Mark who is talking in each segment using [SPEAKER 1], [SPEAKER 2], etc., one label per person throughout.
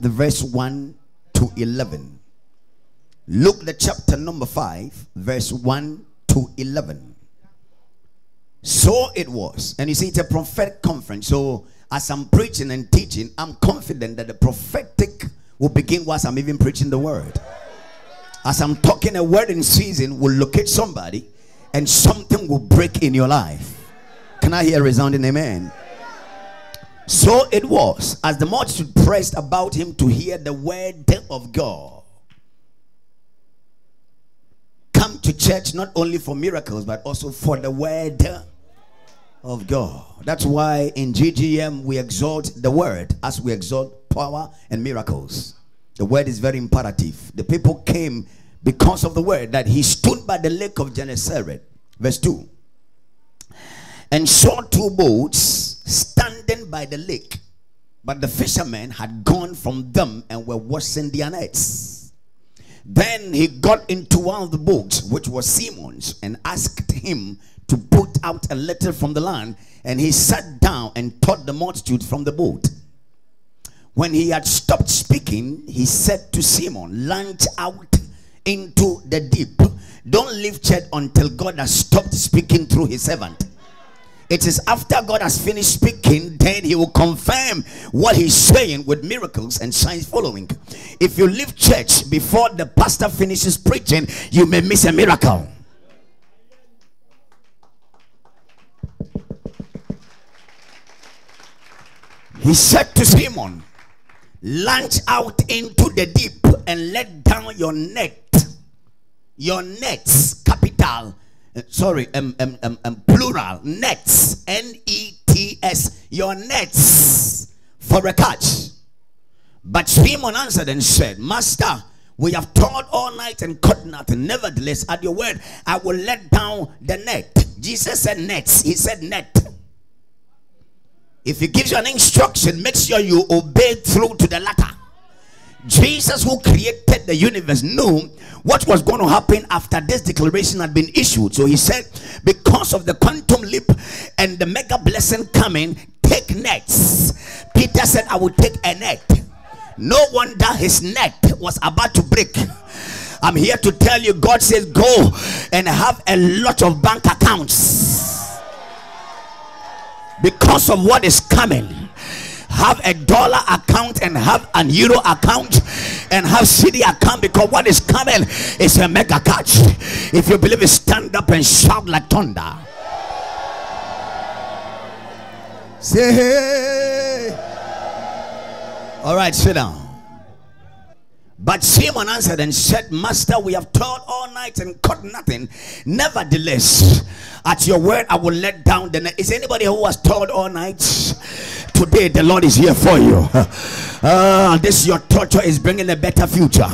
[SPEAKER 1] 5, the verse 1 to 11. Luke the chapter number 5, verse 1 to 11. So it was. And you see, it's a prophetic conference. So as I'm preaching and teaching, I'm confident that the prophetic will begin whilst I'm even preaching the word. As I'm talking, a word in season will locate somebody and something will break in your life. Can I hear a resounding amen? So it was as the multitude pressed about him to hear the word of God. Come to church not only for miracles but also for the word of God. That's why in GGM we exalt the word as we exalt power and miracles. The word is very imperative. The people came because of the word that he stood by the lake of Gennesaret. Verse 2 and saw two boats standing by the lake, but the fishermen had gone from them and were washing their nets. Then he got into one of the boats, which was Simon's, and asked him to put out a little from the land. And he sat down and taught the multitude from the boat. When he had stopped speaking, he said to Simon, Launch out into the deep. Don't leave church until God has stopped speaking through his servant. It is after God has finished speaking, then he will confirm what he's saying with miracles and signs following. If you leave church before the pastor finishes preaching, you may miss a miracle. He said to Simon, Launch out into the deep and let down your net. Your nets, capital, sorry, um, um, um, um, plural, nets, N E T S, your nets for a catch. But Simon answered and said, Master, we have toiled all night and caught nothing. Nevertheless, at your word, I will let down the net. Jesus said nets, he said net. If he gives you an instruction, make sure you obey through to the latter. Jesus, who created the universe, knew what was going to happen after this declaration had been issued. So he said, Because of the quantum leap and the mega blessing coming, take nets. Peter said, I will take a net. No wonder his net was about to break. I'm here to tell you, God says, go and have a lot of bank accounts because of what is coming have a dollar account and have an euro account and have cedi account because what is coming is a mega catch. If you believe it stand up and shout like thunder. Say hey. all right sit down but Simon answered and said, Master, we have toiled all night and caught nothing. Nevertheless, at your word, I will let down the net. Is anybody who has toiled all night? Today, the Lord is here for you. Uh, this your torture is bringing a better future.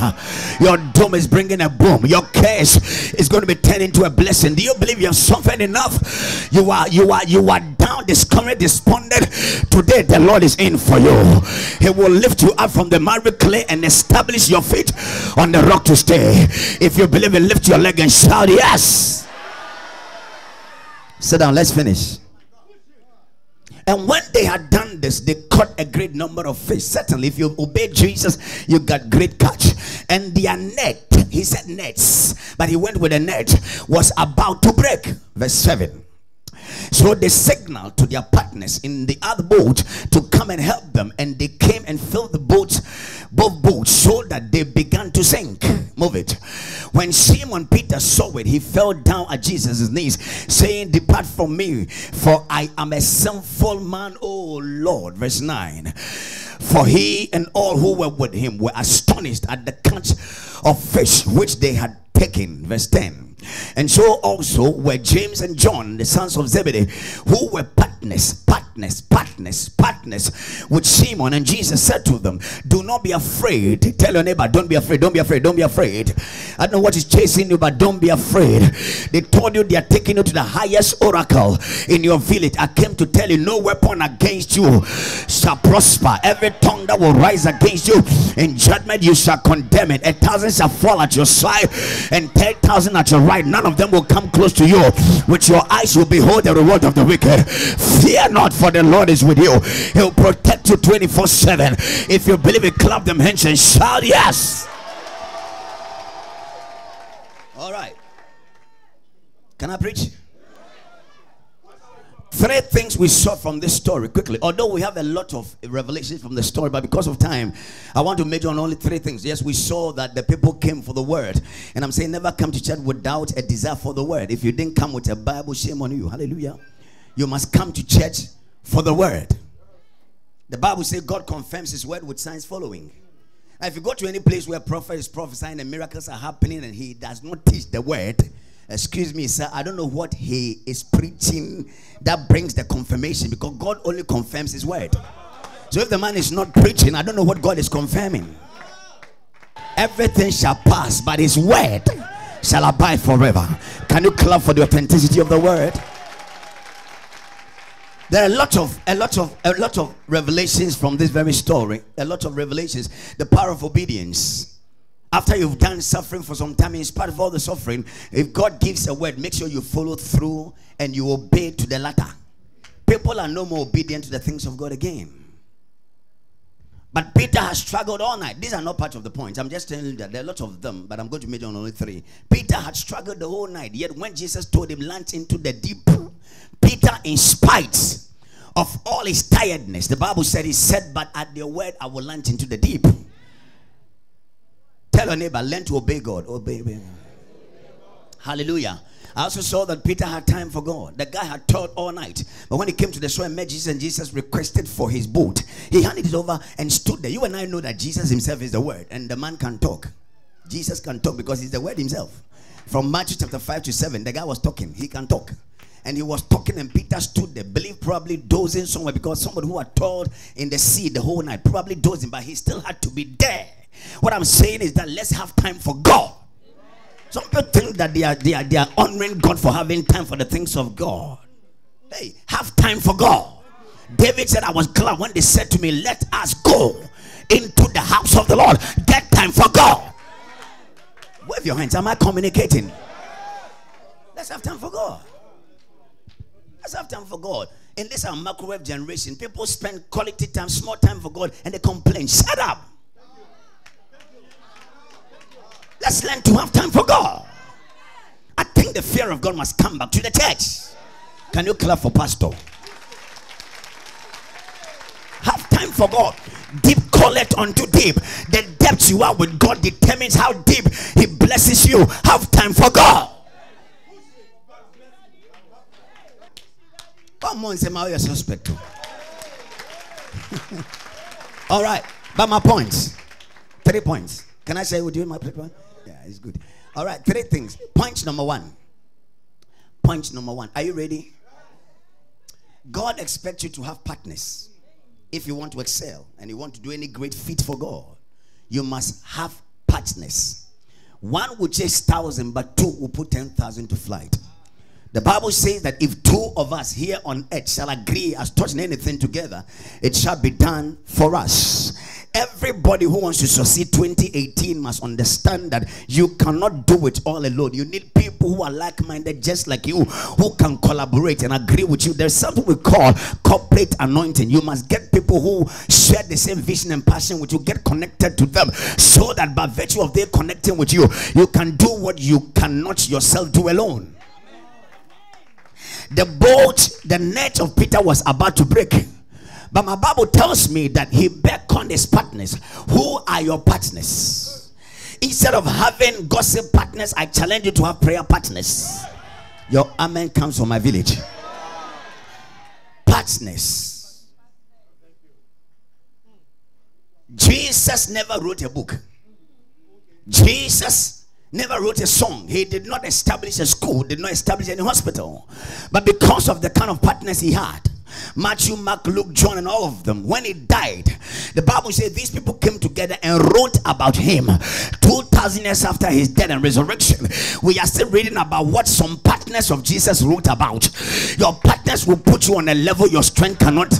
[SPEAKER 1] Your doom is bringing a boom. Your curse is going to be turned into a blessing. Do you believe you have suffered enough? You are, you are, you are down, discouraged, despondent. Today, the Lord is in for you. He will lift you up from the miry clay and establish your feet on the rock to stay. If you believe it, lift your leg and shout, Yes. Sit down, let's finish. And when they had done this, they caught a great number of fish. Certainly, if you obey Jesus, you got great catch. And their net, he said nets, but he went with a net, was about to break. Verse 7. So they signaled to their partners in the other boat to come and help them, and they came and filled the boats, both boats, so that they began to sink. Move it. When Simon Peter saw it, he fell down at Jesus' knees, saying, Depart from me, for I am a sinful man, O Lord. Verse 9. For he and all who were with him were astonished at the catch of fish which they had taken. Verse 10. And so also were James and John, the sons of Zebedee, who were partners, partners, partners, partners with Simon. And Jesus said to them, Do not be afraid. Tell your neighbor, Don't be afraid, don't be afraid, don't be afraid. I don't know what is chasing you, but don't be afraid. They told you they are taking you to the highest oracle in your village. I came to tell you, No weapon against you shall prosper. Every tongue that will rise against you in judgment, you shall condemn it. A thousand shall fall at your side, and ten thousand at your right, none of them will come close to you. With your eyes, you behold the reward of the wicked. Fear not, for the Lord is with you. He'll protect you 24 7. If you believe it, clap them hands and shout, Yes. All right. Can I preach? Three things we saw from this story quickly. Although we have a lot of revelations from the story, but because of time, I want to major on only three things. Yes, we saw that the people came for the word. And I'm saying never come to church without a desire for the word. If you didn't come with a Bible, shame on you. Hallelujah. You must come to church for the word. The Bible says God confirms his word with signs following. If you go to any place where prophet is prophesying and miracles are happening and he does not teach the word, excuse me, sir, I don't know what he is preaching that brings the confirmation because God only confirms his word. So if the man is not preaching, I don't know what God is confirming. Everything shall pass, but his word shall abide forever. Can you clap for the authenticity of the word? There are a lot of a lot of a lot of revelations from this very story. A lot of revelations. The power of obedience after you've done suffering for some time, in spite of all the suffering, if God gives a word, make sure you follow through and you obey to the latter. People are no more obedient to the things of God again. But Peter has struggled all night. These are not part of the point. I'm just telling you that there are lots of them, but I'm going to mention only three. Peter had struggled the whole night. Yet when Jesus told him, launch into the deep, Peter, in spite of all his tiredness, the Bible said, he said, but at the word, I will launch into the deep. Tell your neighbor, learn to obey God. Obey, obey. Hallelujah. I also saw that Peter had time for God. The guy had taught all night. But when he came to the shore and met Jesus, and Jesus requested for his boat, he handed it over and stood there. You and I know that Jesus himself is the word, and the man can talk. Jesus can talk because he's the word himself. From Matthew chapter 5 to 7, the guy was talking. He can talk. And he was talking, and Peter stood there, believe probably dozing somewhere because somebody who had toiled in the sea the whole night, probably dozing, but he still had to be there what I'm saying is that let's have time for God. Some people think that they are, they are, they are honoring God for having time for the things of God. Hey, have time for God. David said, I was glad when they said to me, Let us go into the house of the Lord. Get time for God. Wave your hands. Am I communicating? Let's have time for God. Let's have time for God. In this our microwave generation, people spend quality time, small time for God, and they complain. Shut up. Let's learn to have time for God. I think the fear of God must come back to the church. Can you clap for pastor? Have time for God. Deep collect unto deep. The depth you are with God determines how deep He blesses you. Have time for God. Come on, say my suspect. All right, but my points. Three points. Can I say with you my point? Yeah, it's good. All right, three things. Point number one. Point number one. Are you ready? God expects you to have partners. If you want to excel and you want to do any great feat for God, you must have partners. One will chase thousand, but two will put ten thousand to flight. The Bible says that if two of us here on earth shall agree as touching anything together, it shall be done for us. Everybody who wants to succeed 2018 must understand that you cannot do it all alone. You need people who are like minded, just like you, who can collaborate and agree with you. There's something we call corporate anointing. You must get people who share the same vision and passion with you, get connected to them so that by virtue of their connecting with you, you can do what you cannot yourself do alone. The boat, the net of Peter was about to break. But my Bible tells me that he beckoned his partners. Who are your partners? Instead of having gossip partners, I challenge you to have prayer partners. Your amen comes from my village. Partners. Jesus never wrote a book. Jesus never wrote a song. He did not establish a school, did not establish any hospital. But because of the kind of partners he had, Matthew, Mark, Luke, John, and all of them, when he died, the Bible says these people came together and wrote about him 2000 years after his death and resurrection. We are still reading about what some partners of Jesus wrote about. Your partners will put you on a level your strength cannot.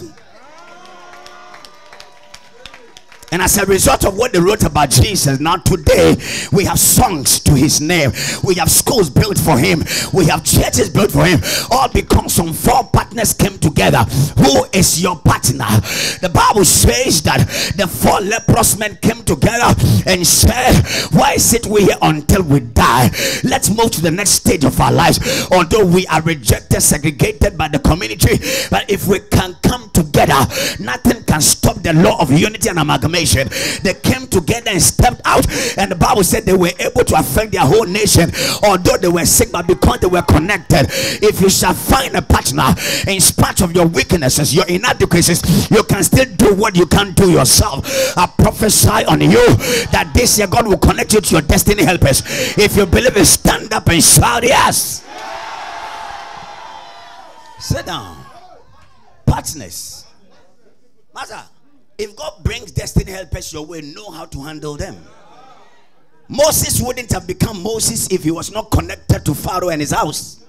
[SPEAKER 1] And as a result of what they wrote about Jesus, now today we have songs to his name. We have schools built for him. We have churches built for him. All because some four partners came together. Who is your partner? The Bible says that the four leprous men came together and said, Why sit we here until we die? Let's move to the next stage of our lives. Although we are rejected, segregated by the community, but if we can come together, nothing can stop the law of unity and amalgamation. They came together and stepped out, and the Bible said they were able to affect their whole nation, although they were sick, but because they were connected. If you shall find a partner, in spite of your weaknesses, your inadequacies, you can still do what you can't do yourself. I prophesy on you that this year God will connect you to your destiny helpers. If you believe it, stand up and shout yes. Sit down. Partners. Master, if God brings destiny helpers your way, know how to handle them. Moses wouldn't have become Moses if he was not connected to Pharaoh and his house.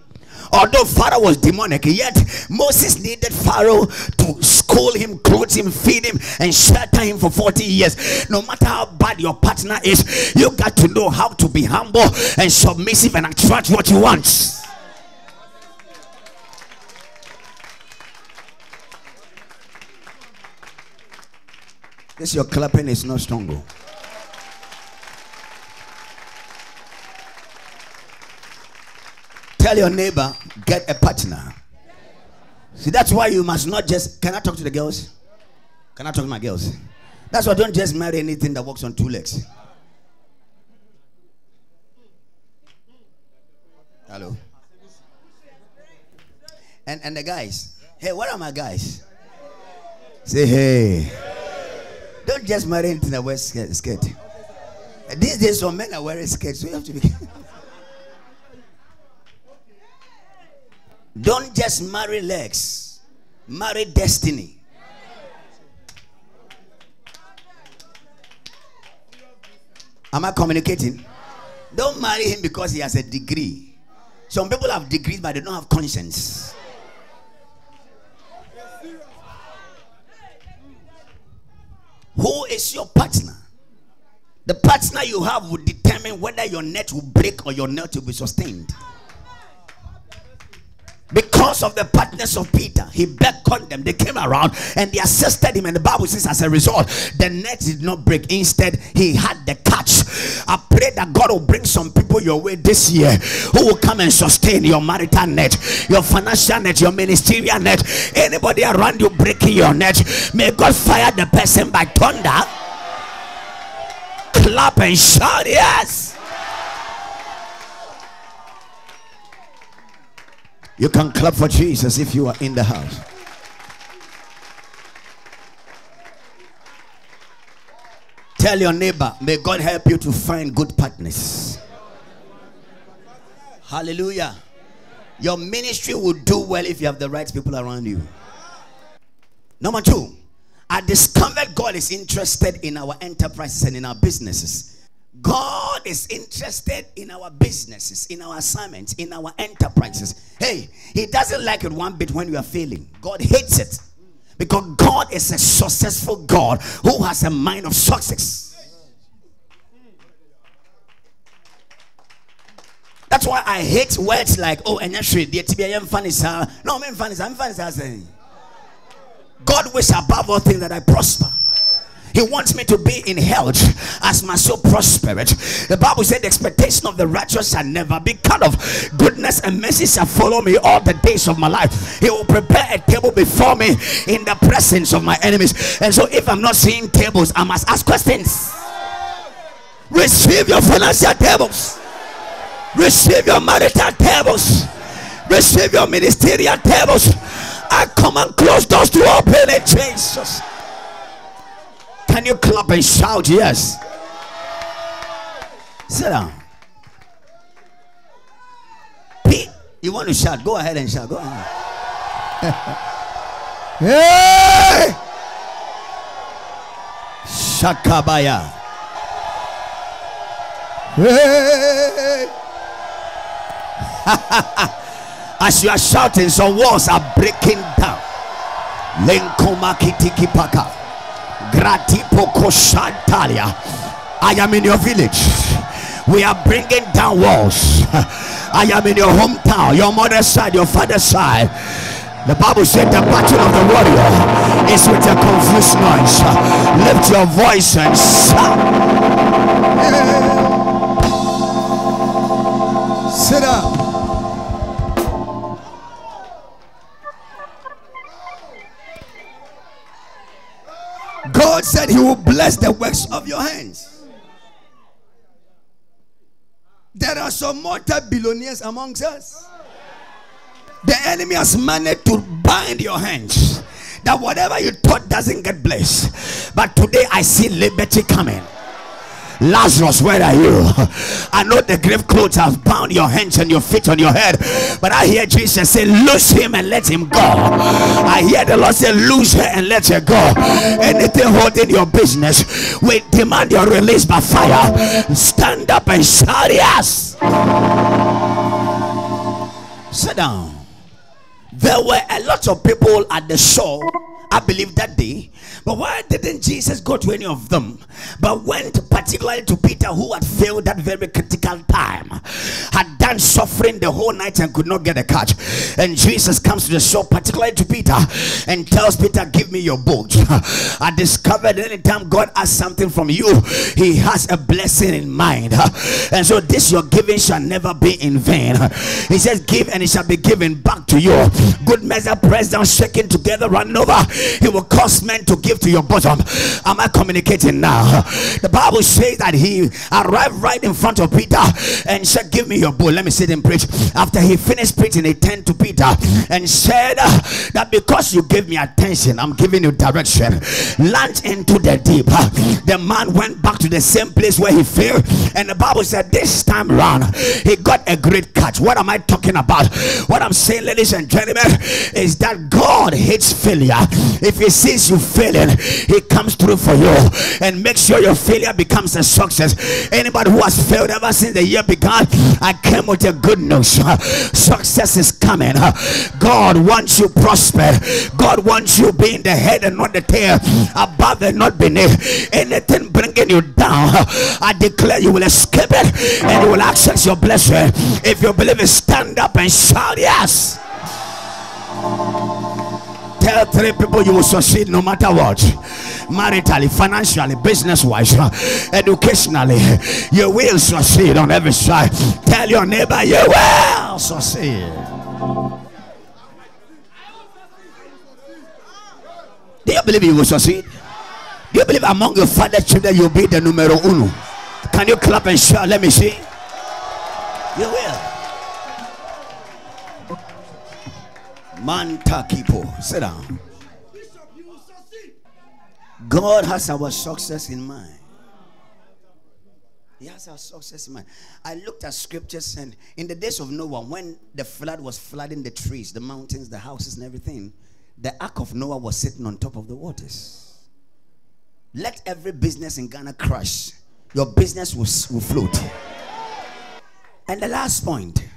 [SPEAKER 1] Although Pharaoh was demonic, yet Moses needed Pharaoh to school him, clothe him, feed him, and shelter him for 40 years. No matter how bad your partner is, you got to know how to be humble and submissive and attract what you want. This your clapping is not strong. oh. Tell your neighbor, get a partner. See, that's why you must not just. Can I talk to the girls? Can I talk to my girls? That's why don't just marry anything that walks on two legs. Hello. And and the guys. Hey, what are my guys? Say hey. Just marry anything that wears skirt. skirt. These days, some men are wearing skirts, so you have to be. Don't just marry legs, marry destiny. Am I communicating? Don't marry him because he has a degree. Some people have degrees, but they don't have conscience. Who is your partner? The partner you have will determine whether your net will break or your net will be sustained. Because of the partners of Peter, he beckoned them. They came around and they assisted him. And the Bible says, as a result, the net did not break. Instead, he had the catch. I pray that God will bring some people your way this year who will come and sustain your marital net, your financial net, your ministerial net. Anybody around you breaking your net, may God fire the person by thunder. Clap and shout, yes. You can clap for Jesus if you are in the house. Tell your neighbor, may God help you to find good partners. Hallelujah. Your ministry will do well if you have the right people around you. Number two, I discovered God is interested in our enterprises and in our businesses. God is interested in our businesses, in our assignments, in our enterprises. Hey, He doesn't like it one bit when you are failing. God hates it because God is a successful God who has a mind of success. That's why I hate words like, oh, and actually, the TBM fan is, no, I'm fan is, I'm fan God wish above all things that I prosper. He wants me to be in health as my soul prospereth. The Bible said the expectation of the righteous shall never be cut off. Goodness and mercy shall follow me all the days of my life. He will prepare a table before me in the presence of my enemies. And so if I'm not seeing tables, I must ask questions. Receive your financial tables. Receive your marital tables. Receive your ministerial tables. I come and close doors to open in Jesus. Can you clap and shout yes? Sit down. Pete, you want to shout? Go ahead and shout. Go ahead. hey! Shakabaya. Hey! As you are shouting, some walls are breaking down. Lenkoma kitiki paka. I am in your village. We are bringing down walls. I am in your hometown, your mother's side, your father's side. The Bible said the battle of the warrior is with a confused noise. Lift your voice and shout. Sit up. God said He will bless the works of your hands. There are some multi billionaires amongst us. The enemy has managed to bind your hands. That whatever you thought doesn't get blessed. But today I see liberty coming. Lazarus, where are you? I know the grave clothes have bound your hands and your feet on your head, but I hear Jesus say, Loose him and let him go. I hear the Lord say, Loose her and let her go. Anything holding your business, we demand your release by fire. Stand up and shout, Yes. Sit down. There were a lot of people at the shore, I believe that day, but why didn't Jesus go to any of them? But went particularly to Peter, who had failed that very critical time, had done suffering the whole night and could not get a catch. And Jesus comes to the shore, particularly to Peter, and tells Peter, Give me your boat. I discovered anytime God asks something from you, He has a blessing in mind. And so this your giving shall never be in vain. He says, Give and it shall be given back to you. Good measure, pressed down, shaken together, run over. He will cause men to give to your bosom. Am I communicating now? The Bible says that he arrived right in front of Peter and said, Give me your bowl. Let me sit and preach. After he finished preaching, he turned to Peter and said that because you gave me attention, I'm giving you direction. Launch into the deep. The man went back to the same place where he failed, and the Bible said, This time round, he got a great catch. What am I talking about? What I'm saying, ladies and gentlemen, is that God hates failure. If he sees you failing, he comes through for you and make sure your failure becomes a success. Anybody who has failed ever since the year began, I came with a good news. Success is coming. God wants you prosper. God wants you being the head and not the tail, above and not beneath. Anything bringing you down, I declare you will escape it and you will access your blessing. If you believe it, stand up and shout yes. Tell three people you will succeed no matter what. Maritally, financially, business wise, educationally, you will succeed on every side. Tell your neighbor you will succeed. Do you believe you will succeed? Do you believe among your father's children you'll be the numero uno? Can you clap and shout? Let me see. You will. Manta Kipo. Sit down. God has our success in mind. He has our success in mind. I looked at scriptures, and in the days of Noah, when the flood was flooding the trees, the mountains, the houses, and everything, the ark of Noah was sitting on top of the waters. Let every business in Ghana crash, your business will, will float. And the last point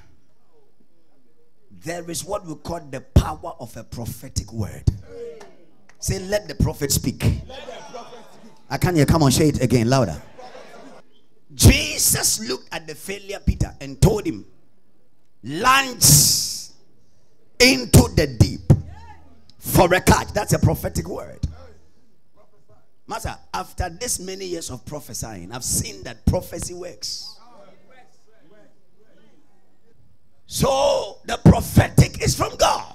[SPEAKER 1] there is what we call the power of a prophetic word. Say, let the prophet speak. I can't hear. Come on, say it again louder. Jesus looked at the failure Peter and told him, Launch into the deep for a catch. That's a prophetic word. Master, after this many years of prophesying, I've seen that prophecy works. So the prophetic is from God.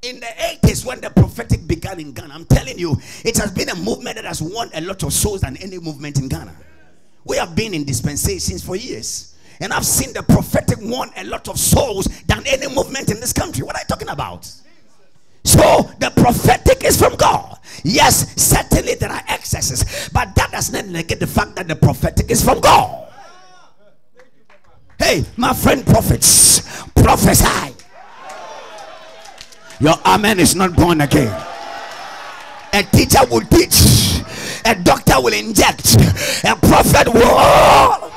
[SPEAKER 1] In the 80s, when the prophetic began in Ghana, I'm telling you, it has been a movement that has won a lot of souls than any movement in Ghana. We have been in dispensations for years. And I've seen the prophetic won a lot of souls than any movement in this country. What are you talking about? So the prophetic is from God. Yes, certainly there are excesses, but that does not negate the fact that the prophetic is from God. Hey, my friend prophets, prophesy. Your amen is not born again. A teacher will teach, a doctor will inject, a prophet will.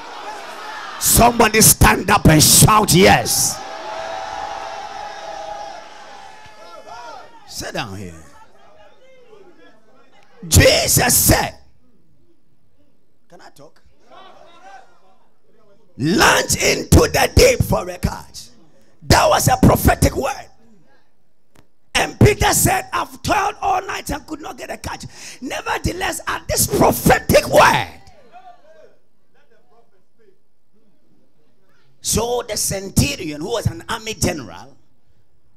[SPEAKER 1] Somebody stand up and shout yes. Sit down here. Jesus said, Can I talk? Launch into the deep for a catch. That was a prophetic word. And Peter said, I've toiled all night and could not get a catch. Nevertheless, at this prophetic word, so the centurion, who was an army general,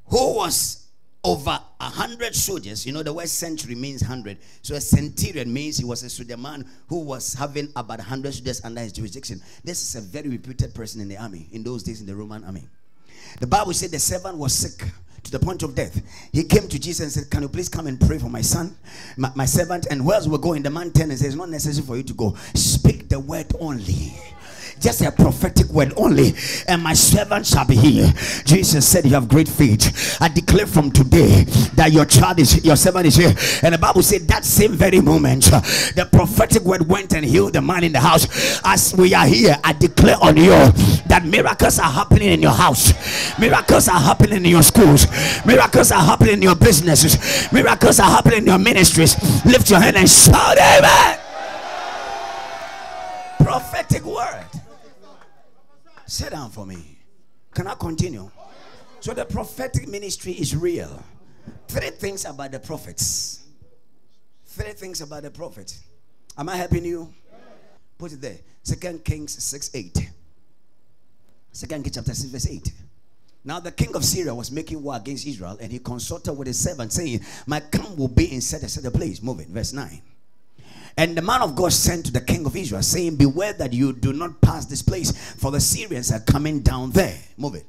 [SPEAKER 1] who was over a hundred soldiers, you know, the word century means hundred. So a centurion means he was a soldier man who was having about a hundred soldiers under his jurisdiction. This is a very reputed person in the army in those days in the Roman army. The Bible said the servant was sick to the point of death. He came to Jesus and said, Can you please come and pray for my son, my, my servant? And whereas we're going, the man turned and says, It's not necessary for you to go. Speak the word only just a prophetic word only, and my servant shall be here. Jesus said, You have great faith. I declare from today that your child is your servant is here. And the Bible said that same very moment, the prophetic word went and healed the man in the house. As we are here, I declare on you that miracles are happening in your house, miracles are happening in your schools, miracles are happening in your businesses, miracles are happening in your ministries. Lift your hand and shout, Amen. Prophetic word. Sit down for me. Can I continue? So the prophetic ministry is real. Three things about the prophets. Three things about the prophet. Am I helping you? Put it there. Second Kings 6 8. Second Kings chapter 6, verse 8. Now the king of Syria was making war against Israel, and he consulted with his servant, saying, My camp will be in such a certain place. Moving, verse 9. And the man of God sent to the king of Israel, saying, Beware that you do not pass this place, for the Syrians are coming down there. Move it.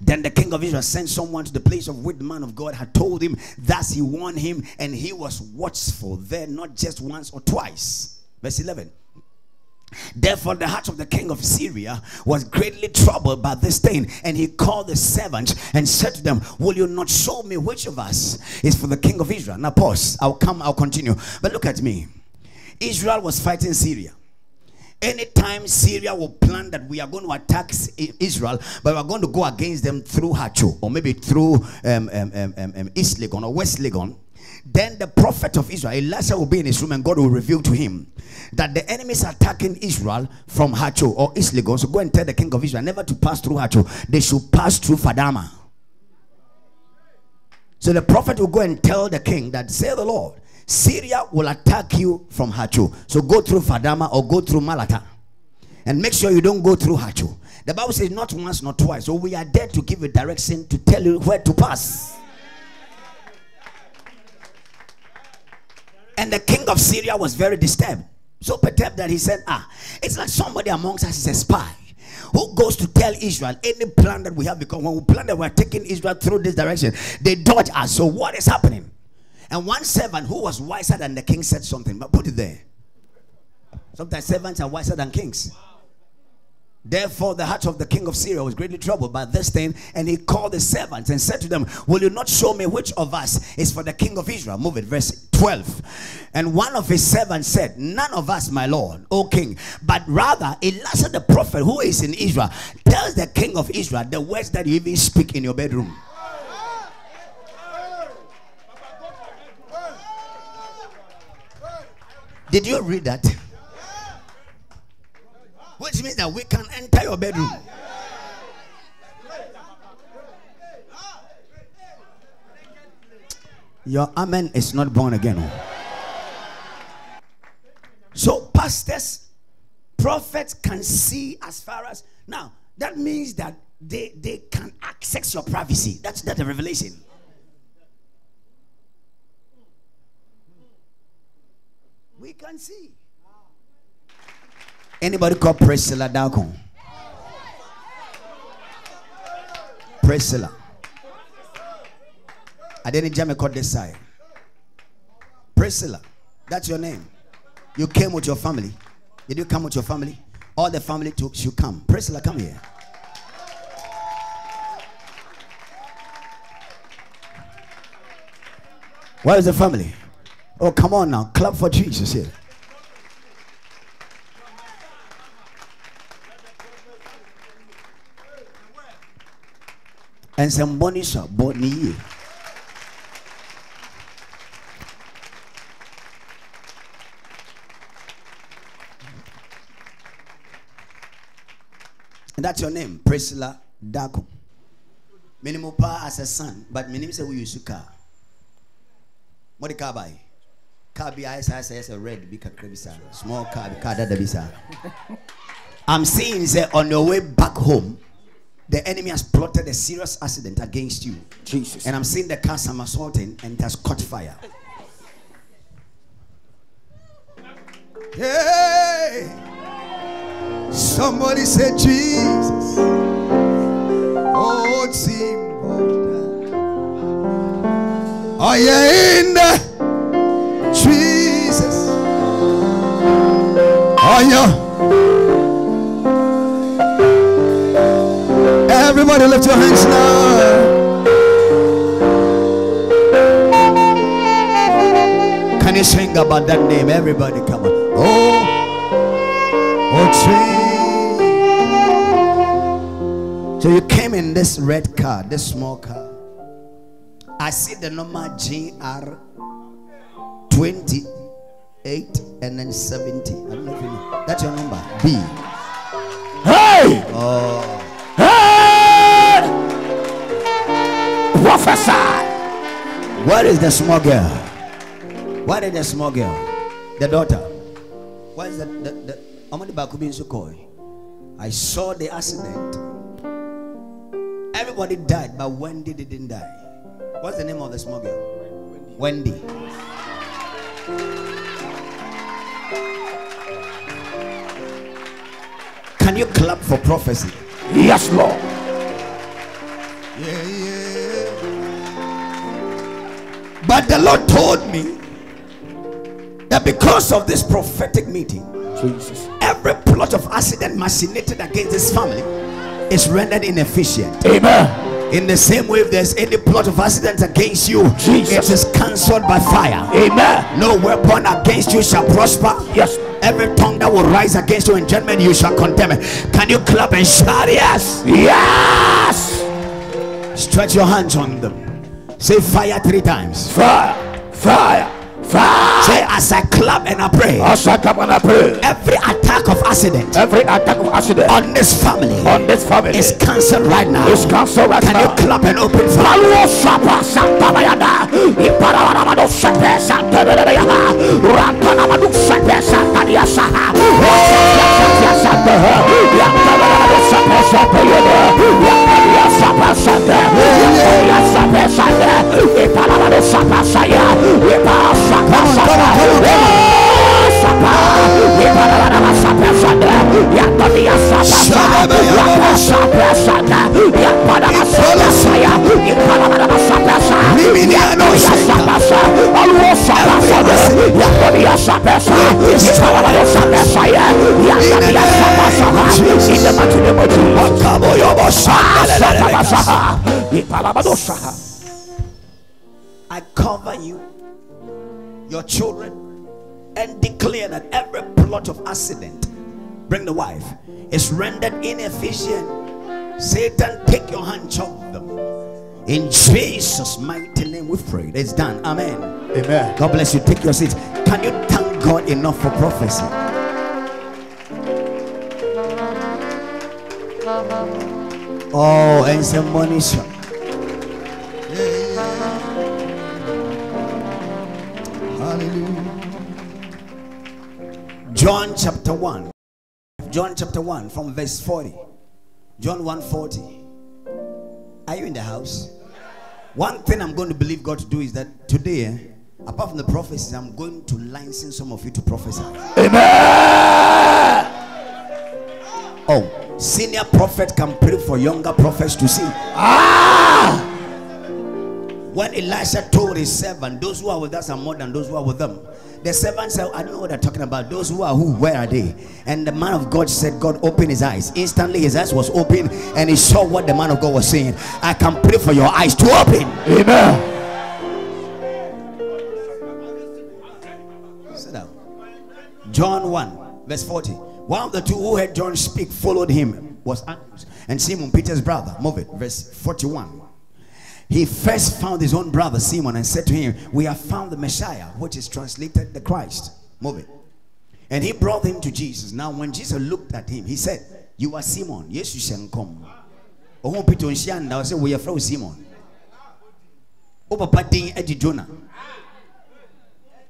[SPEAKER 1] Then the king of Israel sent someone to the place of which the man of God had told him. Thus he warned him, and he was watchful there, not just once or twice. Verse 11. Therefore, the heart of the king of Syria was greatly troubled by this thing, and he called the servants and said to them, Will you not show me which of us is for the king of Israel? Now, pause. I'll come, I'll continue. But look at me. Israel was fighting Syria. Anytime Syria will plan that we are going to attack Israel, but we're going to go against them through Haatso or maybe through um, um, um, um, um East Legon or West Legon, Then the prophet of Israel, Elisha, will be in his room and God will reveal to him that the enemies attacking Israel from Haatso or Legon. So go and tell the king of Israel never to pass through Haatso, they should pass through Fadama. So the prophet will go and tell the king that, say the Lord, Syria will attack you from Haatso. So go through Fadama or go through Malata. And make sure you don't go through Haatso. The Bible says not once, not twice. So we are there to give you direction to tell you where to pass. And the king of Syria was very disturbed. So perturbed that he said, Ah, it's like somebody amongst us is a spy who goes to tell Israel any plan that we have because when we plan that we're taking Israel through this direction, they dodge us. So what is happening? And one servant who was wiser than the king said something, but put it there. Sometimes servants are wiser than kings. Therefore, the heart of the king of Syria was greatly troubled by this thing, and he called the servants and said to them, Will you not show me which of us is for the king of Israel? Move it, verse 12. And one of his servants said, None of us, my lord, O king, but rather Elisha the prophet who is in Israel tells the king of Israel the words that you even speak in your bedroom. Did you read that? Which means that we can enter your bedroom. Your amen is not born again. So, pastors, prophets can see as far as now. That means that they, they can access your privacy. That's that's a revelation. We can see. Anybody call Priscilla Dalcon? Priscilla. I didn't jam a call this side. Priscilla. That's your name. You came with your family. Did you come with your family? All the family took should come. Priscilla, come here. Where is the family? Oh, come on now. Clap for Jesus here. And some shop bought me. And that's your name, Priscilla Dako. Minimum pa as a son, but minimum say we use car. What the car buy? Car be I say a red big car small car car that bisa. I'm saying say on your way back home, the enemy has plotted a serious accident against you.
[SPEAKER 2] Jesus.
[SPEAKER 1] And I'm seeing the car somersaulting and it has caught fire. Hey! Somebody said Jesus. Oh, team. Oh, yeah, in the Jesus. Oh, yeah. Everybody lift your hands now. Can you sing about that name? Everybody come on. Oh, oh, tree. So you came in this red car, this small car. I see the number GR 28 and then 70. I don't know if you know. That's your number. B.
[SPEAKER 2] Hey!
[SPEAKER 1] Oh.
[SPEAKER 2] Prophesy!
[SPEAKER 1] Where is the small girl? Where is the small girl? The daughter. Where is the the, the Amadi Bakubin Sukoi? I saw the accident. Everybody died, but Wendy didn't die. What's the name of the small girl? Wendy. Can you clap for prophecy?
[SPEAKER 2] Yes, Lord.
[SPEAKER 1] Yeah, yeah. But the Lord told me that because of this prophetic meeting,
[SPEAKER 2] Jesus.
[SPEAKER 1] every plot of accident machinated against this family is rendered inefficient.
[SPEAKER 2] Amen.
[SPEAKER 1] In the same way, if there's any plot of accident against you,
[SPEAKER 2] Jesus.
[SPEAKER 1] it is cancelled by fire.
[SPEAKER 2] Amen.
[SPEAKER 1] No weapon against you shall prosper.
[SPEAKER 2] Yes.
[SPEAKER 1] Every tongue that will rise against you in judgment, you shall condemn it. Can you clap and shout yes?
[SPEAKER 2] Yes.
[SPEAKER 1] Stretch your hands on them. Say fire three times.
[SPEAKER 2] Fire. Fire. Fire.
[SPEAKER 1] Say, as I clap and I pray,
[SPEAKER 2] As I come and I pray.
[SPEAKER 1] every attack of accident
[SPEAKER 2] Every attack of accident
[SPEAKER 1] on this family
[SPEAKER 2] on this family
[SPEAKER 1] is cancelled right now.
[SPEAKER 2] is cancelled right
[SPEAKER 1] Can you clap and open fire?
[SPEAKER 2] Paluo sapa santa bayada. Iparana madu sepe
[SPEAKER 1] I cover you, your children, and declare that every plot of accident, bring the wife, is rendered inefficient. Satan, take your hand, chop them. In Jesus' mighty name, we pray. It's done. Amen.
[SPEAKER 2] Amen.
[SPEAKER 1] God bless you. Take your seats. Can you thank God enough for prophecy? Oh, and some money shot. Chapter 1. John chapter 1 from verse 40. John 1 40. Are you in the house? One thing I'm going to believe God to do is that today, apart from the prophecies, I'm going to license some of you to prophesy.
[SPEAKER 2] Amen.
[SPEAKER 1] Oh, senior prophet can pray for younger prophets to see.
[SPEAKER 2] Ah.
[SPEAKER 1] When Elisha told his servant, those who are with us are more than those who are with them. The servant said, I don't know what they're talking about. Those who are who, where are they? And the man of God said, God opened his eyes. Instantly his eyes was open and he saw what the man of God was saying. I can pray for your eyes to open.
[SPEAKER 2] Amen.
[SPEAKER 1] Sit down. John 1, verse 40. One of the two who heard John speak followed him was Andrews and Simon Peter's brother. Move it. Verse 41. He first found his own brother Simon and said to him, We have found the Messiah, which is translated the Christ. Move it. And he brought him to Jesus. Now, when Jesus looked at him, he said, You are Simon. Yes, you shall come. Oh, Peter and now say, We are from Simon. Oh, Papa Ding Jonah.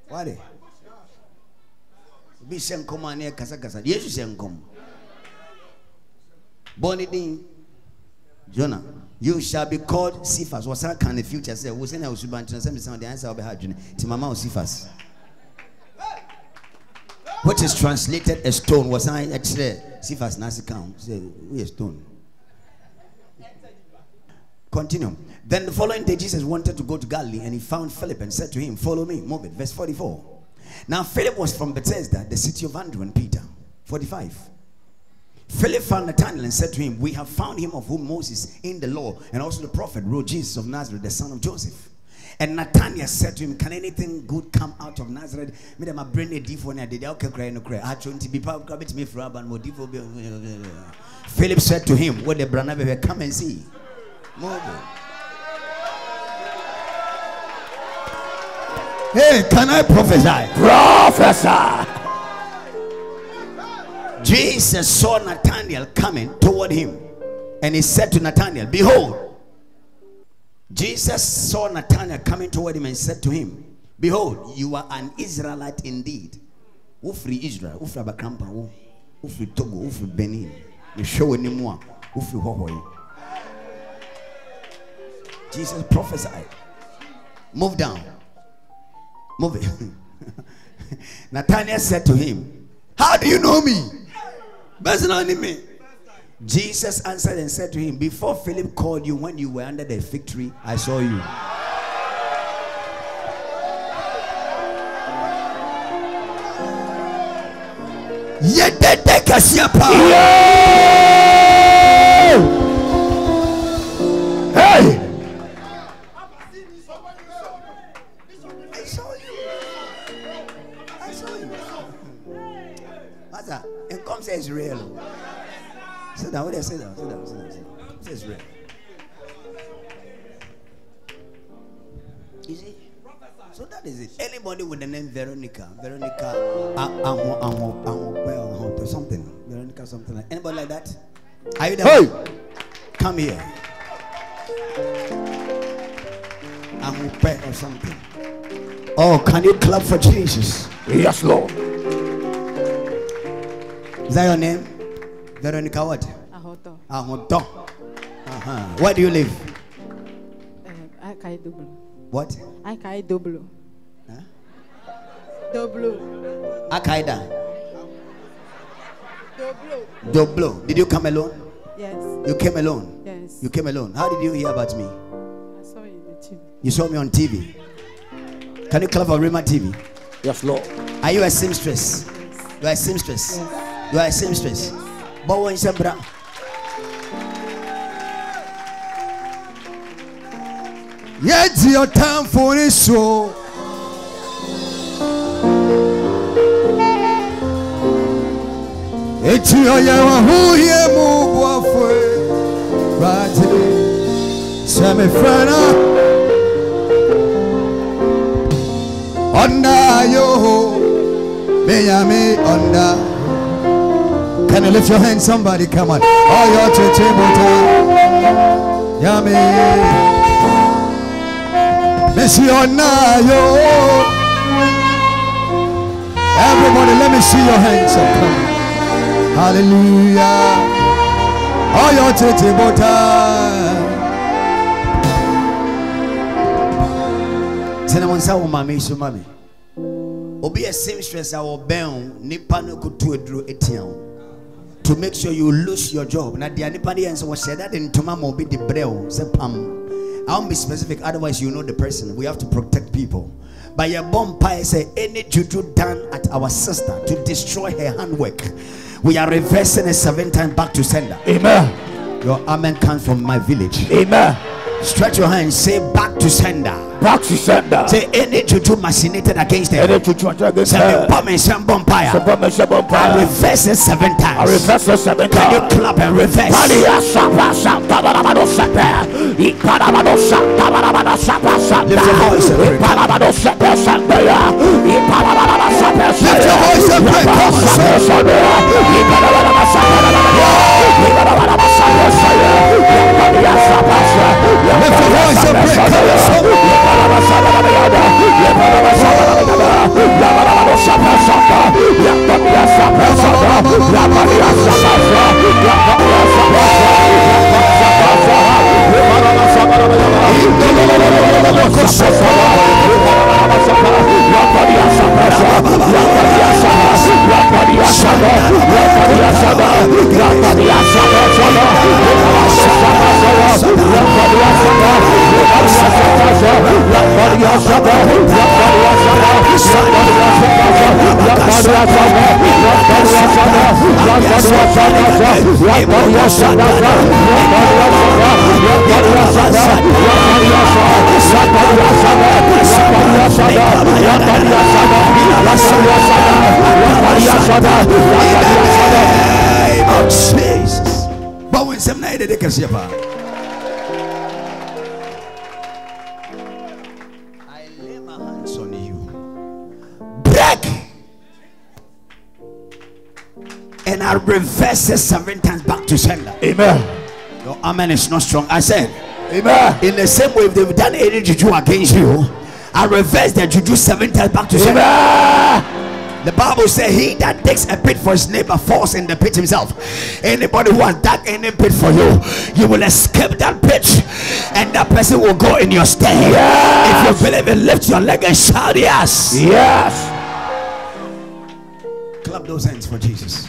[SPEAKER 1] What? Bi hyɛ nkɔm a ne yɛ kasakasa yesu hyɛ nkɔm bɔne din jona you shall be called cephas wɔsan ka ne future sɛ wo sɛnea wosuba ntena sɛ mesɛ de ansa wobɛha adwene nti mama wo cephas which is translated a stone wɔsan ɛkyerɛ eh, cephas n'ase ka ho sɛ woyɛ stone Continue. Then the following day, Jesus wanted to go to Galilee and he found Philip and said to him, Follow me. Move it. Verse 44. Now, Philip was from Bethsaida, the city of Andrew and Peter. 45. Philip found Nathanael and said to him, We have found him of whom Moses in the law and also the prophet wrote, Jesus of Nazareth, the son of Joseph. And Nathanael said to him, Can anything good come out of Nazareth? Me a brain a deep one. I did okay, cry no cry. I trying to be grab it me for deep. Philip said to him, What the brana come and see. Move. Hey, can I prophesy?
[SPEAKER 2] Prophesy.
[SPEAKER 1] Jesus saw Nathanael coming toward him, and he said to Nathanael, Behold, Jesus saw Nathanael coming toward him and said to him, Behold, you are an Israelite indeed. Ufri Israel, Ufri Abakrampa, Ufri Togo, Ufri Benin, you show Ufri Hohoe. Jesus prophesied. Move down. Move it. Nathanael said to him, How do you know me? Not me. Jesus answered and said to him, Before Philip called you when you were under the fig tree, I saw you. Yedede and come say it's real. Sit down, there, sit down, sit down, sit down, sit down. Say it's real. You see? So that is it. Anybody with the name Veronica, Veronica, or something, Veronica, something like. Anybody like that? Are you there?
[SPEAKER 2] Hey.
[SPEAKER 1] Come here. Amupe or something. Oh, can you clap for Jesus?
[SPEAKER 2] Yes, Lord.
[SPEAKER 1] Is that your name? Veronica what?
[SPEAKER 3] Ahoto.
[SPEAKER 1] Ahoto. Uh-huh. Where do you live?
[SPEAKER 3] I kai double.
[SPEAKER 1] What?
[SPEAKER 3] I kai double.
[SPEAKER 1] Huh?
[SPEAKER 3] Double.
[SPEAKER 1] Akaida.
[SPEAKER 3] Double.
[SPEAKER 1] Doblo. Did you come alone?
[SPEAKER 3] Yes.
[SPEAKER 1] You came alone.
[SPEAKER 3] Yes.
[SPEAKER 1] You came alone. How did you hear about me?
[SPEAKER 3] I saw you in the TV.
[SPEAKER 1] You saw me on TV. Can you clap for Rima TV?
[SPEAKER 2] Yes, Lord.
[SPEAKER 1] Are you a seamstress? You are a seamstress. You are a seamstress. But when you bra. Yet your time for this show. Eti oya wa huye mu bwafwe Rati Semi frana Onda yo Miami onda Can you lift your hand somebody come on Oh your chichi buta Yami Messi onda yo Everybody let me see your hands up come on Hallelujah. Oh, your tete bota. Cinnamon sa wo mame so mame. Obi a seamstress a wɔbɛn nipa no koto aduro etia wo. To make sure you lose your job. Na the anybody else yɛ nso that in ma obi de brɛ wo pam. I won't be specific, otherwise you know the person. We have to protect people. But your bomb pie say any juju done at our sister to destroy her handwork. We are reversing it seven times back to sender.
[SPEAKER 2] Amen.
[SPEAKER 1] Your amen comes from my village.
[SPEAKER 2] Amen.
[SPEAKER 1] Stretch your hand, say back to sender.
[SPEAKER 2] Back to sender.
[SPEAKER 1] Say any juju machinated against them.
[SPEAKER 2] Any to try against
[SPEAKER 1] Say
[SPEAKER 2] her.
[SPEAKER 1] the bomb and some bomb fire.
[SPEAKER 2] Seven, seven,
[SPEAKER 1] I reverse it seven times.
[SPEAKER 2] I reverse it seven
[SPEAKER 1] Can you clap and reverse?
[SPEAKER 2] Maria Sapa Santa Barabado Sapa, Ipanabado Santa Barabada Sapa Santa,
[SPEAKER 1] Lift your voice and pray.
[SPEAKER 2] Ipanabado Sapa Santa, Ipanabada
[SPEAKER 1] Lift your voice and pray. Come on,
[SPEAKER 2] Sapa Amen.
[SPEAKER 1] Your amen is not strong. I said,
[SPEAKER 2] Amen.
[SPEAKER 1] in the same way, if they've done any juju against you, I reverse the juju seven times back to.
[SPEAKER 2] Amen.
[SPEAKER 1] The Bible says, He that digs a pit for his neighbor falls in the pit himself. Anybody who has dug any pit for you, you will escape that pit, and that person will go in your stead. If you believe it, lift your leg and shout, Yes.
[SPEAKER 2] Yes.
[SPEAKER 1] Clap those hands for Jesus.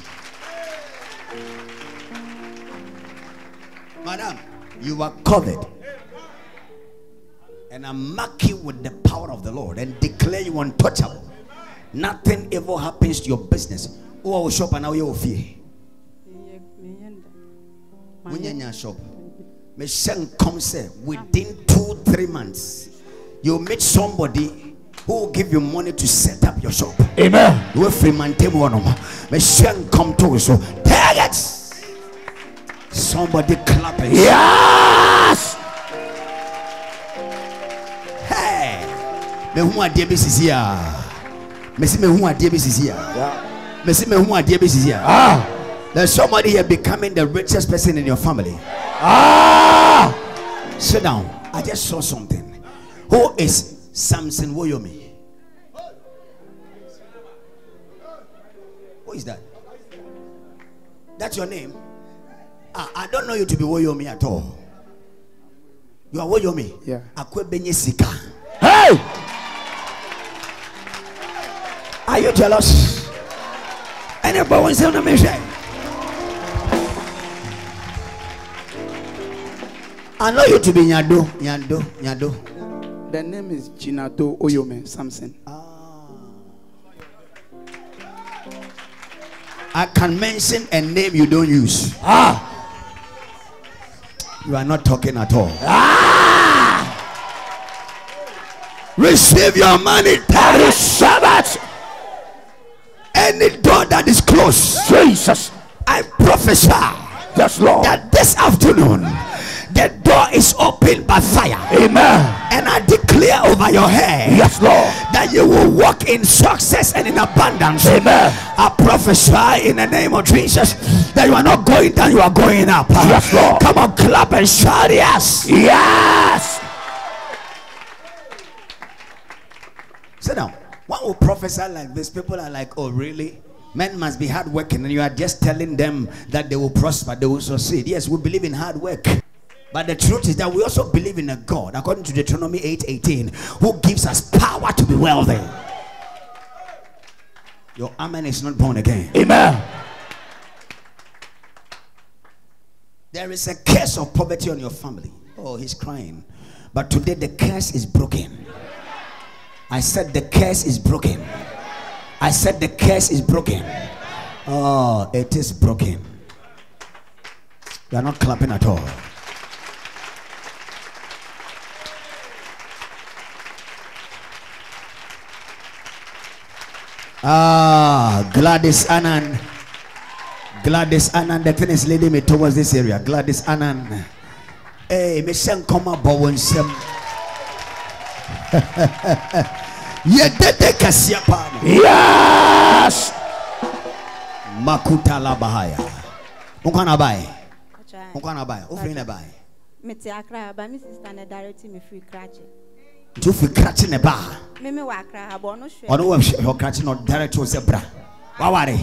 [SPEAKER 1] Covered. And I mark you with the power of the Lord and declare you untouchable. Nothing ever happens to your business. Oh, shop and now you fear.
[SPEAKER 3] Meyɛ- meyɛ nda.
[SPEAKER 1] When
[SPEAKER 3] Mayɛ-
[SPEAKER 1] you shop, come say within two, three months, you meet somebody who will give you money to set up your shop.
[SPEAKER 2] Amen.
[SPEAKER 1] We free man table one come to so it. Somebody clapping.
[SPEAKER 2] Yes.
[SPEAKER 1] Mehu adeɛ bi sisi a. Mesi mehu adeɛ bi sisi a. Mesi mehu adeɛ bi sisi a.
[SPEAKER 2] Ah.
[SPEAKER 1] there's somebody here becoming the richest person in your family.
[SPEAKER 2] Ah.
[SPEAKER 1] sit down. I just saw something. Who is samson woyomi? Who is that? That's your name? Ah, i don't know you to be woyomi at all. You are woyomi?
[SPEAKER 3] Yeah.
[SPEAKER 1] akwebenye sika.
[SPEAKER 2] Hey.
[SPEAKER 1] Are you jealous? Anybody want to me share? I know you to be Nyado, Nyado, Nyado.
[SPEAKER 3] The name is Jinato Oyome Samson.
[SPEAKER 1] I can mention a name you don't use.
[SPEAKER 2] Ah.
[SPEAKER 1] You are not talking at all. Ah. Receive your money.
[SPEAKER 2] Receive it.
[SPEAKER 1] Any door that is closed,
[SPEAKER 2] Jesus.
[SPEAKER 1] I prophesy.
[SPEAKER 2] Yes, Lord.
[SPEAKER 1] that this afternoon the door is opened by fire
[SPEAKER 2] Amen.
[SPEAKER 1] and i declare over your head
[SPEAKER 2] Yes, Lord.
[SPEAKER 1] that you will walk in success and in abundance
[SPEAKER 2] Amen.
[SPEAKER 1] i prophesy in the name of jesus that you are not going down you are going up
[SPEAKER 2] Yes, Lord.
[SPEAKER 1] come on clap and shout yes
[SPEAKER 2] Yes.
[SPEAKER 1] sit down one will prophesy like this people are like oh really? Men must be hardworking and you are just telling them that they will prosper they will succeed. Yes we believe in hard work. But the truth is that we also believe in a god according to deuteronomy 8 18 who gives us power to be wealthy. Your amen is not born again.
[SPEAKER 2] Amen.
[SPEAKER 1] there is a curse of poverty on your family. Oh he's crying. But today the curse is broken i said the curse is broken. I said the curse is broken. Oh it is broken. You are not clapping at all. Ah gladys annan. Gladys Annan, the thing is leading me towards this area. Gladys Annan. Hey, me shen koma bawon sem. Ye dede kasia pa.
[SPEAKER 2] Yes.
[SPEAKER 1] Makuta la bahaya. Unka na bai. Unka na bai. Ufri na bai.
[SPEAKER 4] mete akra ba me sister na direct me free krache
[SPEAKER 1] Tu fi krachi ne ba.
[SPEAKER 4] me me wa akra ha bo no hwe
[SPEAKER 1] Ono wa hwe krachi no direct wo se bra. Waware.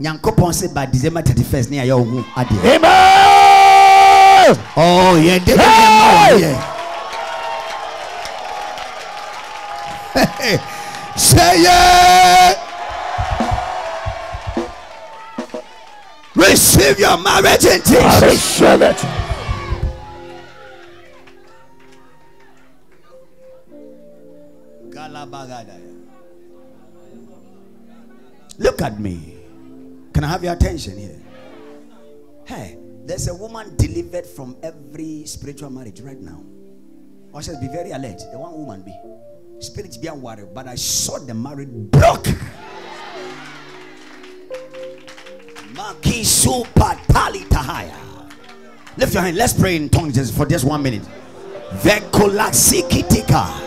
[SPEAKER 1] Nyankopɔn se ba December 31st ne ayɛ wo ho adeɛ.
[SPEAKER 2] Amen.
[SPEAKER 1] Oh, yeah, they hey! Say yeah. Receive your marriage in
[SPEAKER 2] I
[SPEAKER 1] Jesus.
[SPEAKER 2] receive it.
[SPEAKER 1] Look at me. Can I have your attention here? Hey, there's a woman delivered from every spiritual marriage right now. I should be very alert. The one woman be. Spirit be worried, but I saw the marriage tahaya. Lift your hand. Let's pray in tongues for just one minute. Vekolaksikitika.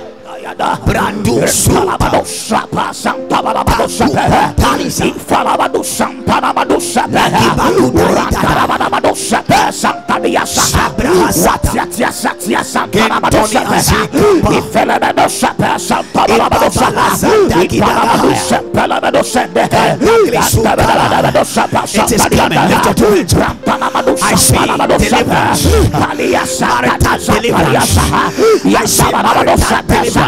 [SPEAKER 1] Brandu
[SPEAKER 2] eh,
[SPEAKER 1] Salabado.
[SPEAKER 2] Sapa Santa Balabado Sapa. Infalabado eh, Sampanabado Sapa. Eh, Rakarabado Sapa. Santa Diasa Watiatia Satia Santa. Balabado Sapa. Ifelabado Sapa Santa Balabado Sapa. Ipalabado Sapa Balabado Sapa. Antabalabado Sapa
[SPEAKER 1] It is coming. Lift your two hands.
[SPEAKER 2] Rampanamado
[SPEAKER 1] I see
[SPEAKER 2] Sampanamado
[SPEAKER 1] deliverance.
[SPEAKER 2] Sapa Paliasa
[SPEAKER 1] Marital
[SPEAKER 2] Santa
[SPEAKER 1] deliverance.
[SPEAKER 2] Paliasa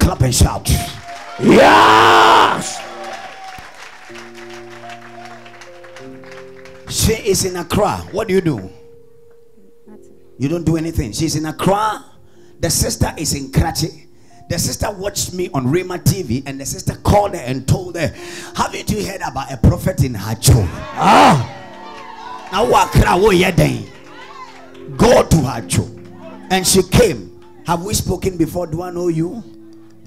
[SPEAKER 1] Clap and shout?
[SPEAKER 2] Yes.
[SPEAKER 1] She is in Accra. What do you do?
[SPEAKER 4] Nothing.
[SPEAKER 1] You don't do anything. She's in Accra. The sister is in Krachi. The sister watched me on Rema TV, and the sister called her and told her, Haven't you heard about a prophet in Haatso? Ah! Now, Go to Haatso. And she came. Have we spoken before? Do I know you?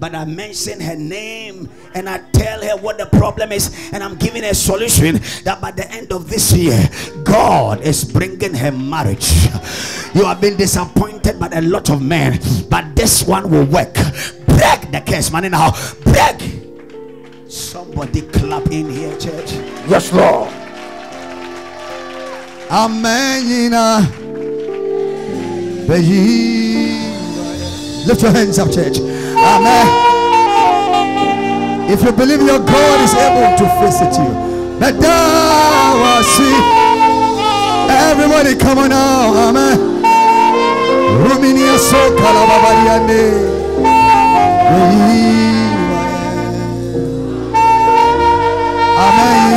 [SPEAKER 1] But I mention her name and I tell her what the problem is, and I'm giving her a solution that by the end of this year, God is bringing her marriage. You have been disappointed by a lot of men, but this one will work. Break the case, man. In how break. Somebody clap in here, church.
[SPEAKER 2] Yes, Lord.
[SPEAKER 1] Amen. Lift your hands up, church. Amen. If you believe your God is able to visit you, let see. Everybody come on now. Amen. Ruminia so kalababariane. Amen.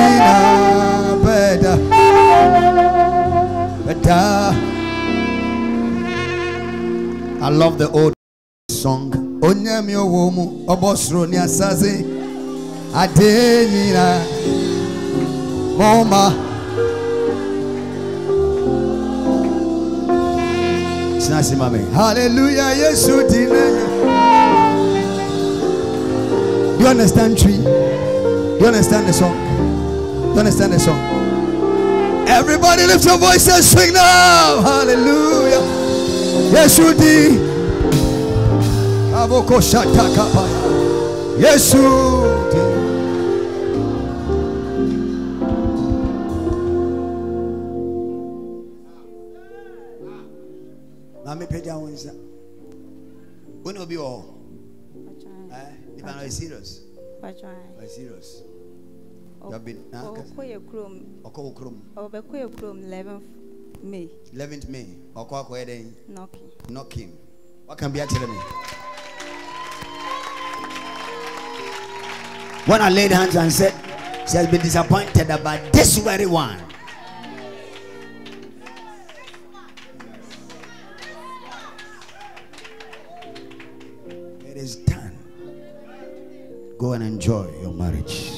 [SPEAKER 1] Better. Better. I love the old song. Onyami owomu obosro ni asase ade nyina. Sinasi mame. Hallelujah. Yesu dinenya. Do you understand tree? Do you understand the song? Do you understand the song? Everybody lift your voice and sing now. Hallelujah. Yesu di Avoko shata kapaya Yesu di Mami peja wonsa When will be all? Eh? If I'm not serious. Serious. You have been.
[SPEAKER 5] Okoye Krum.
[SPEAKER 1] Okoye Krum.
[SPEAKER 5] Okoye Krum 11th May.
[SPEAKER 1] 11th May. Ọkọ akọ ẹdẹ.
[SPEAKER 5] Knocking.
[SPEAKER 1] Knocking. What can be actually me? When I laid hands and said, she has been disappointed about this very one. It is done. Go and enjoy your marriage.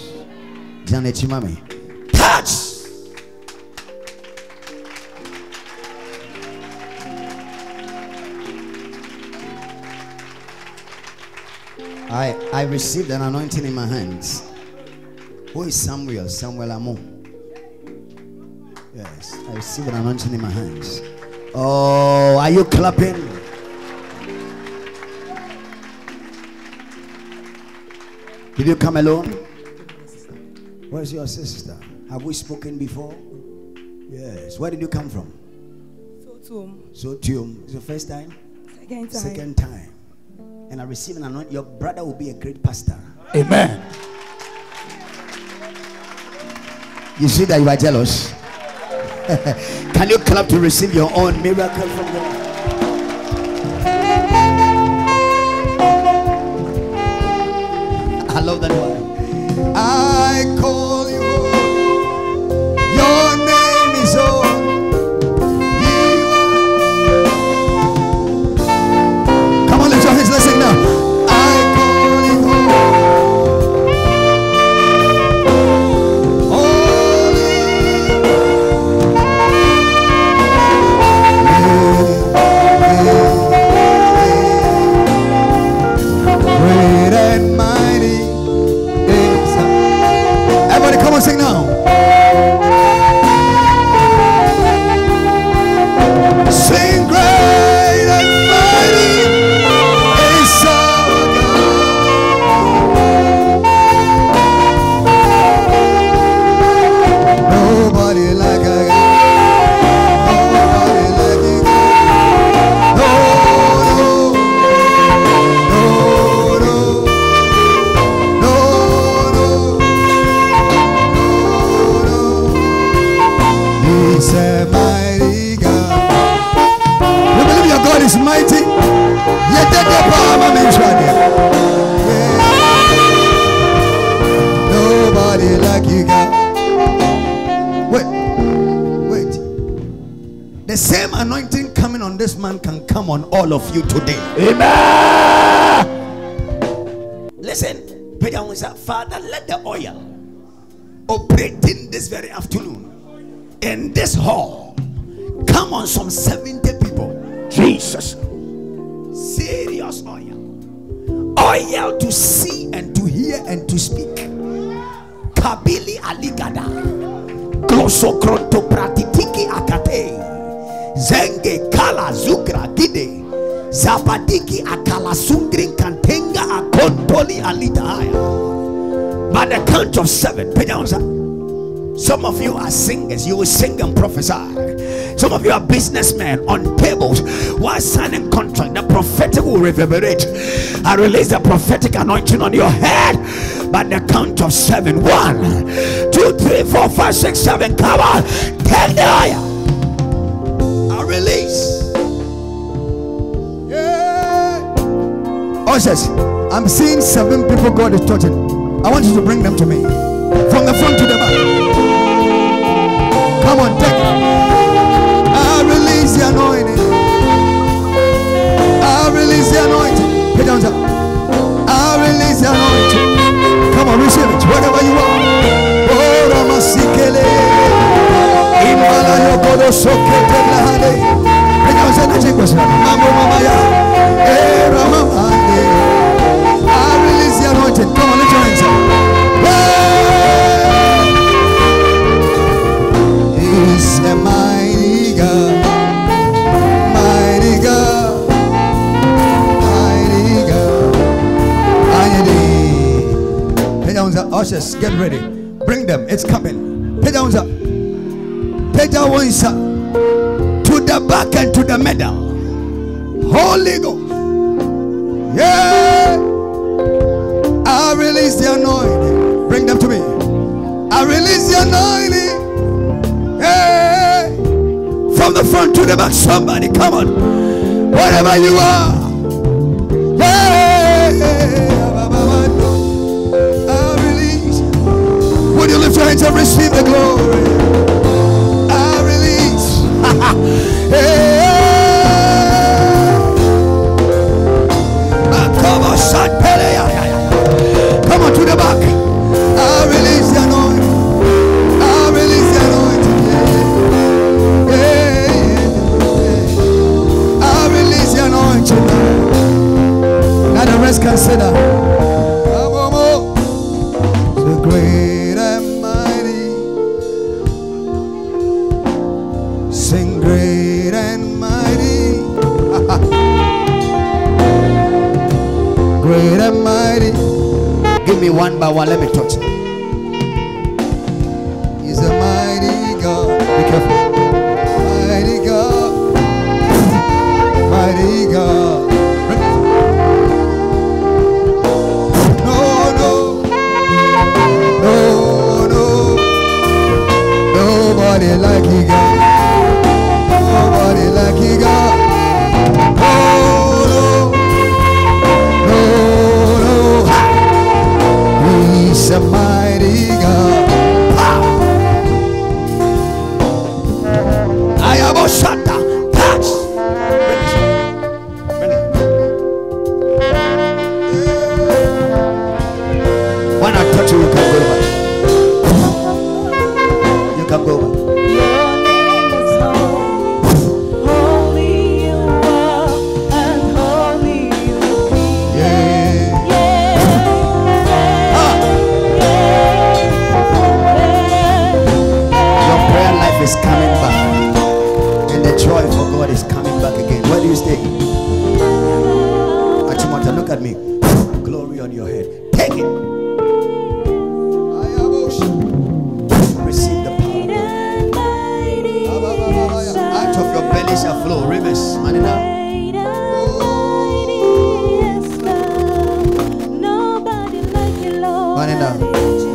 [SPEAKER 1] Janet Chimame. Touch! I, I received an anointing in my hands. Who is Samuel? Samuel Amo. Yes, I received an anointing in my hands. Oh, are you clapping? Did you come alone? Where's your sister? Have we spoken before? Yes. Where did you come from?
[SPEAKER 5] Sotium.
[SPEAKER 1] Sotium. It's your first time?
[SPEAKER 5] Second time.
[SPEAKER 1] Second time and I receive an anointing, your brother will be a great pastor.
[SPEAKER 2] Amen.
[SPEAKER 1] You see that you are jealous. Can you clap to receive your own miracle from God? I love that one. Businessmen on tables while signing contract. The prophetic will reverberate. I release the prophetic anointing on your head by the count of seven. One, two, three, four, five, six, seven. Come on, take the higher. I release. Yeah. Oh, I'm seeing seven people God is touching. I want you to bring them to me from the front to the back. Come on, take the anointing. Down. I release the anointing. Come on, receive it. Wherever you are. Oh, Ramasikele. Imbala yokodo sokete blahade. Get down. Mambo mamaya. Eh, Ramamande. I release the anointing. Come on, your hands up. He's a mighty ushers. Get ready. Bring them. It's coming. Pay down the. Pay down one sir. To the back and to the middle. Holy Ghost. Yeah. I release the anointing. Bring them to me. I release the anointing. Hey. From the front to the back. Somebody, come on. Wherever you are. Hey. Would you lift your hands and receive the glory? I release. hey. Ah, Come on, to the back. I release the anointing. I release the anointing. Yeah. I release the anointing. Now the rest can me one by one. Let me touch.
[SPEAKER 6] Your
[SPEAKER 1] head. Take it. Receive the power. Out of your belly shall flow rivers. Manina.
[SPEAKER 6] Nobody like you, Lord.
[SPEAKER 1] Manina.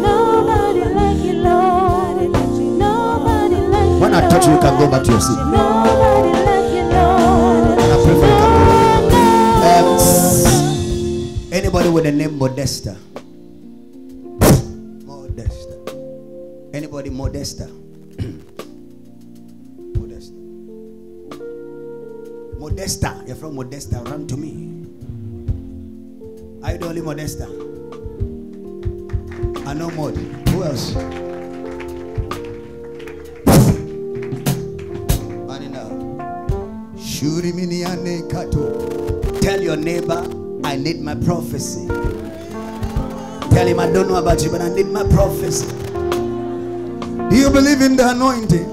[SPEAKER 6] Nobody like you, Lord. Nobody like you,
[SPEAKER 1] When I touch you, you can go back to your seat. Modesta? Modesta. Anybody Modesta? Modesta. Modesta. You're from Modesta. Run to me. Are you the only Modesta? I know more. Who else? Tell your neighbor, I need my prophecy. Don't know about you, but I need my prophecy. Do you believe in the anointing?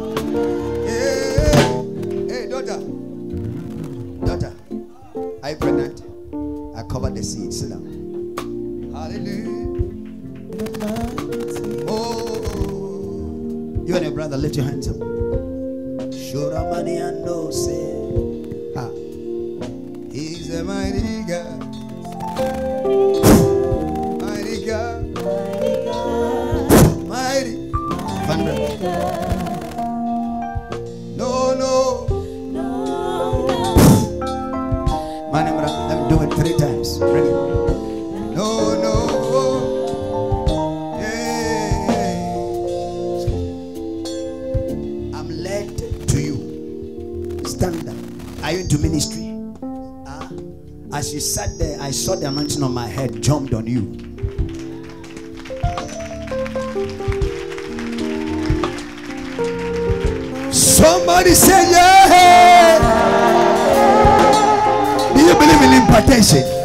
[SPEAKER 1] In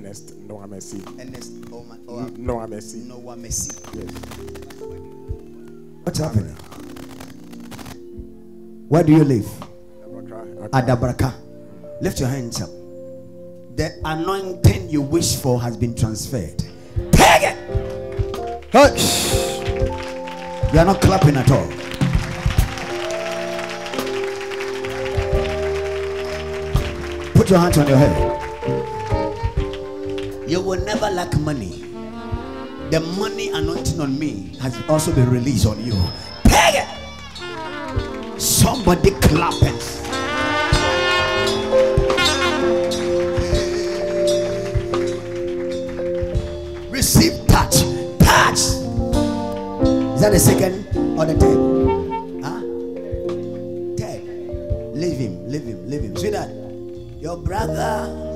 [SPEAKER 1] Sorry?
[SPEAKER 7] Ernest Noamesi.
[SPEAKER 1] Ernest Oma, Oa,
[SPEAKER 7] Noamesi.
[SPEAKER 1] Mm, Noah Messi.
[SPEAKER 7] Yes.
[SPEAKER 1] What's happening? Where do you live?
[SPEAKER 7] Abakra, Accra.
[SPEAKER 1] Adabraka. Lift your hands up. The anointing you wish for has been transferred. Take it. Hey. You are not clapping at all. Put your hands on your head. You will never lack money. The money anointing on me has also been released on you. Take it. Somebody clapping. Receive touch. Touch. Is that the second or the third? Huh? Third. Leave him. Leave him. Leave him. See that? Your brother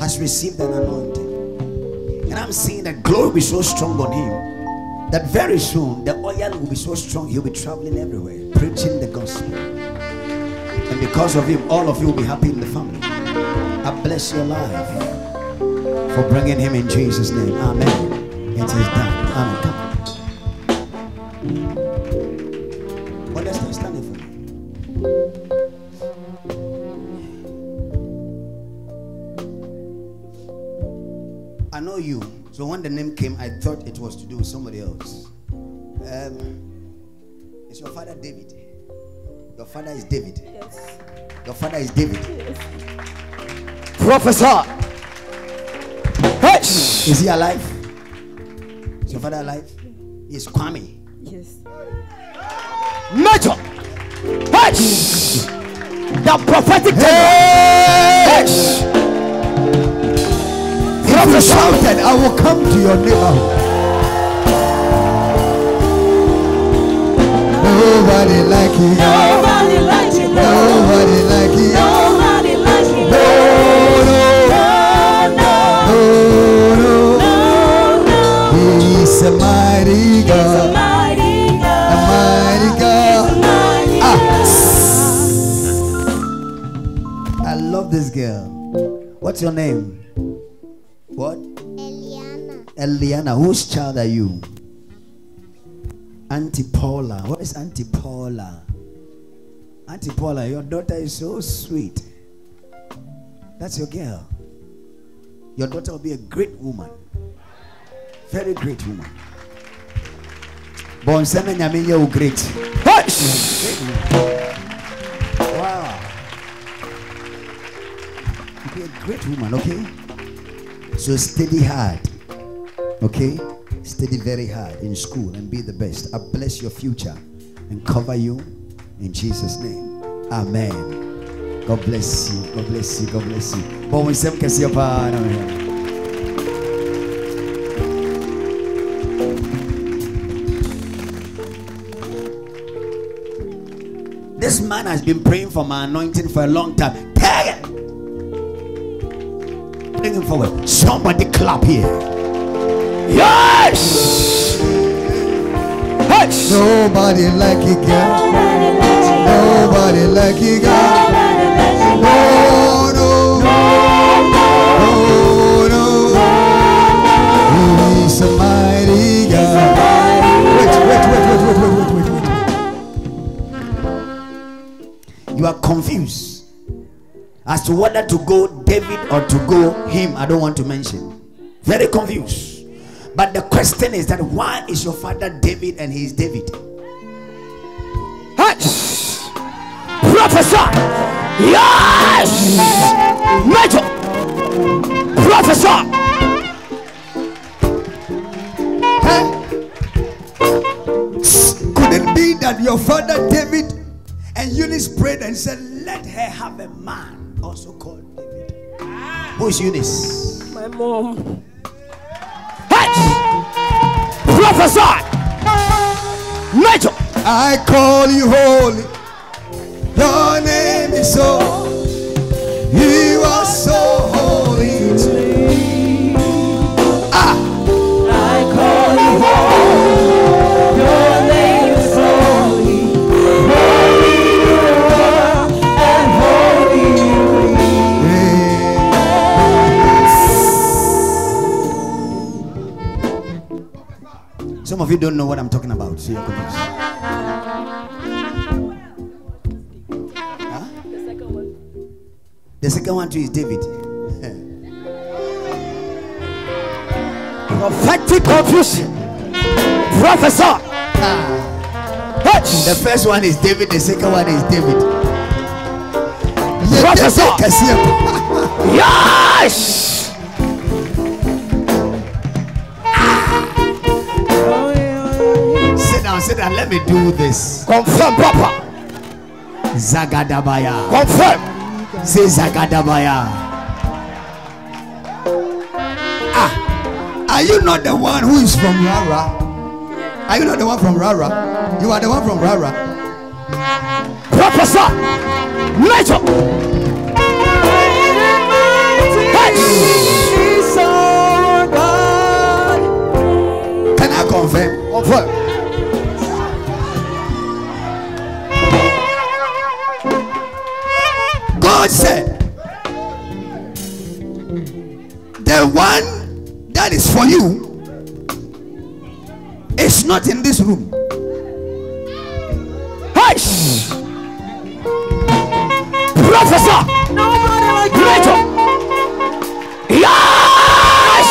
[SPEAKER 1] has received an anointing. And I'm seeing that glory be so strong on him that very soon the oil will be so strong he'll be traveling everywhere preaching the gospel. And because of him, all of you will be happy in the family. I bless your life for bringing him in Jesus' name. Amen. It is done. Amen. Thought it was to do with somebody else. Um, is your father David? Your father is David.
[SPEAKER 5] Yes.
[SPEAKER 1] Your father is David. Yes.
[SPEAKER 2] Professor. Hey.
[SPEAKER 1] Is he alive? Is your father alive? He is Kwame.
[SPEAKER 5] Yes.
[SPEAKER 2] Major. Hey. The prophetic hey.
[SPEAKER 1] If you shouted, I will come to your neighborhood. Nobody like you.
[SPEAKER 6] Nobody like you,
[SPEAKER 1] Nobody like you.
[SPEAKER 6] Nobody like you,
[SPEAKER 1] No,
[SPEAKER 6] No,
[SPEAKER 1] no, no.
[SPEAKER 6] no, no.
[SPEAKER 1] He's a mighty God.
[SPEAKER 6] mighty
[SPEAKER 1] A mighty ah. God. I love this girl. What's your name?
[SPEAKER 8] Eliana.
[SPEAKER 1] Whose child are you? Auntie Paula. What is Auntie Paula? Auntie Paula, your daughter is so sweet. That's your girl. Your daughter will be a great woman. Very great woman. Bon seme nyame nyɛ wo oh, great. Wow. You'll be a great woman, okay? So steady hard. Okay? Study very hard in school and be the best. I bless your future and cover you in Jesus' name. Amen. God bless you. God bless you. God bless you. Pa, ano, This man has been praying for my anointing for a long time. Take it. Bring him forward. Somebody clap here.
[SPEAKER 2] Yes. yes.
[SPEAKER 8] Nobody like you, God. Nobody like you, girl. No, no, no, no. He's a mighty God. Wait, wait, wait, wait, wait, wait, wait.
[SPEAKER 1] You are confused as to whether to go David or to go him. I don't want to mention. Very confused. But the question is that why is your father David and he is David?
[SPEAKER 2] Yes! Professor, Yes! Major! Prophesy!
[SPEAKER 1] Could it be that your father David and Eunice prayed and said, Let her have a man also called David? Who is Eunice?
[SPEAKER 6] My mom.
[SPEAKER 2] Prophesy! Major!
[SPEAKER 8] I call you holy. Your name is so. You are so
[SPEAKER 1] of you don't know what I'm talking about, so you're confused. Huh?
[SPEAKER 6] The second one.
[SPEAKER 1] The second one too is David.
[SPEAKER 2] Prophetic confusion. Prophesy! Yes!
[SPEAKER 1] The first one is David, the second one is David.
[SPEAKER 8] Kɛseɛ.
[SPEAKER 2] Yes!
[SPEAKER 1] Sit down, sit down. Let me do this.
[SPEAKER 2] Confirm, Papa.
[SPEAKER 1] Zagadabaya.
[SPEAKER 2] Confirm.
[SPEAKER 1] Say Zagadabaya. Ah, are you not the one who is from Rara? Are you not the one from Rara? You are the one from Rara.
[SPEAKER 2] Professor, Major.
[SPEAKER 1] Can I confirm?
[SPEAKER 2] Confirm.
[SPEAKER 1] God said, The one that is for you is not in this room.
[SPEAKER 2] Yes! Prophesy. Major. Yes!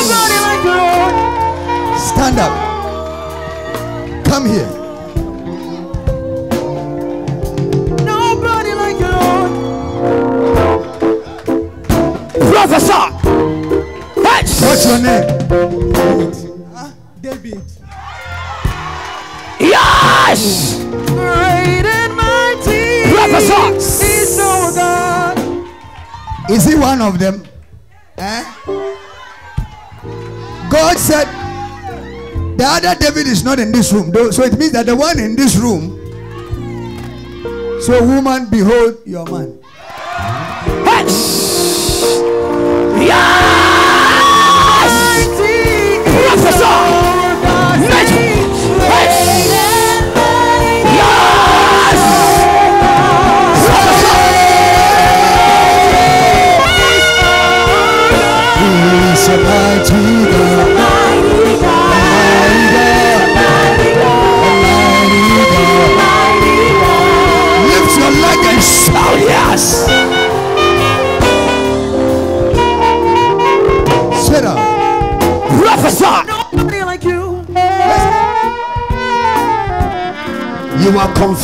[SPEAKER 8] Stand up. Come here. Of them? Eh? God said the other David is not in this room. So it means that the one in this room. So, woman, behold your man.
[SPEAKER 2] Yes! Yes!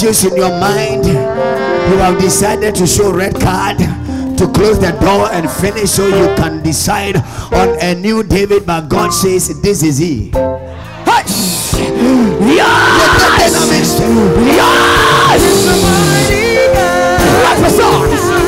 [SPEAKER 1] In your mind. You have decided to show red card to close the door and finish so you can decide on a new David. But God says, This is he.
[SPEAKER 2] Yes. Yes. Prophesy. Measure.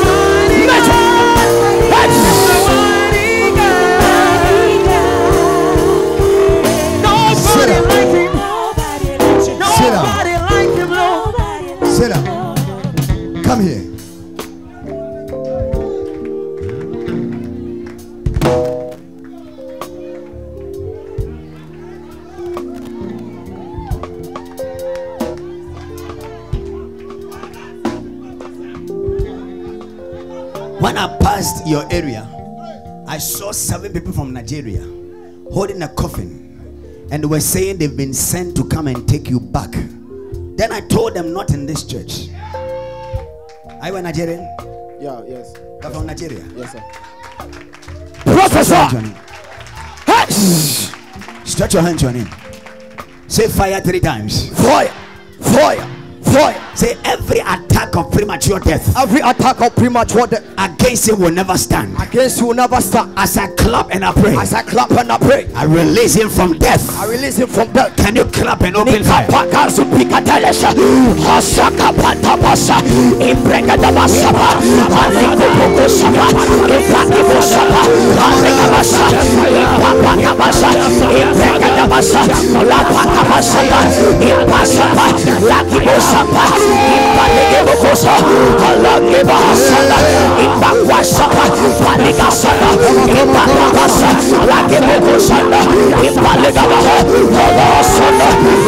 [SPEAKER 1] Nigeria holding a coffin and they were saying they've been sent to come and take you back. Then I told them, not in this church. Are you a Nigerian?
[SPEAKER 7] Yeah, yes.
[SPEAKER 1] You're from Nigeria.
[SPEAKER 7] Yes, sir.
[SPEAKER 1] Professor! your
[SPEAKER 2] Prophesy.
[SPEAKER 1] hand to your name.
[SPEAKER 2] Yes.
[SPEAKER 1] Stretch your hand to your name. Say fire three times.
[SPEAKER 2] Fire. Fire.
[SPEAKER 1] Premature death.
[SPEAKER 2] Every attack of premature death
[SPEAKER 1] against you will never stand.
[SPEAKER 2] against you will never stand.
[SPEAKER 1] As I clap and I pray,
[SPEAKER 2] As I clap and I pray,
[SPEAKER 1] I release him from death.
[SPEAKER 2] I release him from death.
[SPEAKER 1] Can you clap and open fire?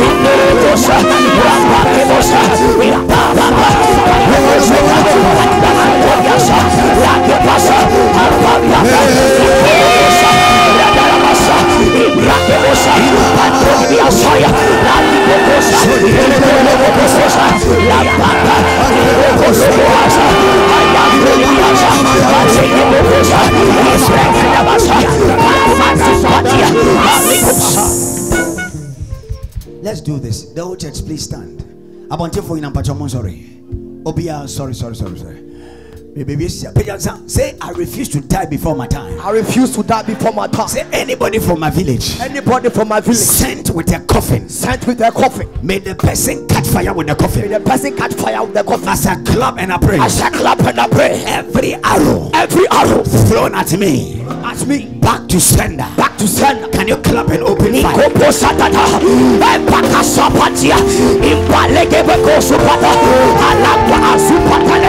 [SPEAKER 2] Ineregosa rapakebosa ipapapa Rakebasa, Rakebasa, Arpapapa, Rakebasa, Rakebasa,
[SPEAKER 1] Let's do this. The whole church, please stand. Abonte for you, Patromon, sorry. Obia, sorry, sorry, sorry, sorry. Say, I refuse to die before my time.
[SPEAKER 2] I refuse to die before my time.
[SPEAKER 1] Say, anybody from my village
[SPEAKER 2] Anybody from my village
[SPEAKER 1] sent with a coffin,
[SPEAKER 2] sent with their coffin.
[SPEAKER 1] may the person catch fire with the coffin.
[SPEAKER 2] May the person catch fire with the coffin.
[SPEAKER 1] As I clap and I pray,
[SPEAKER 2] As I clap and I pray,
[SPEAKER 1] every arrow
[SPEAKER 2] every arrow
[SPEAKER 1] thrown at me
[SPEAKER 2] at me
[SPEAKER 1] back to sender.
[SPEAKER 2] back to sender.
[SPEAKER 1] Can you clap and open fire?
[SPEAKER 2] Nikopo satata, empaka sapatia, impalege beko supata, alapa asupata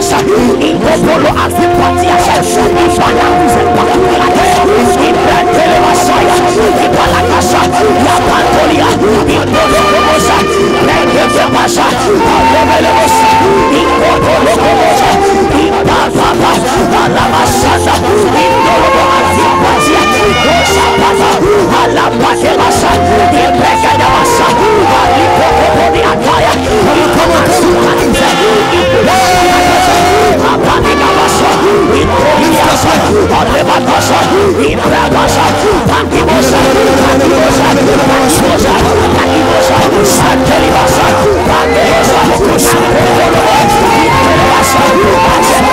[SPEAKER 2] lesa, inkopolo asipatia sesa, impala kuzepatia, impentele masaya, impalakasa, yapantolia, impolo komosa, lenge bemasa, alebele mosa, inkopolo komosa, impapapa, alamasasa, impolo asipatia, osapata, alapate masa,
[SPEAKER 1] of Jesus.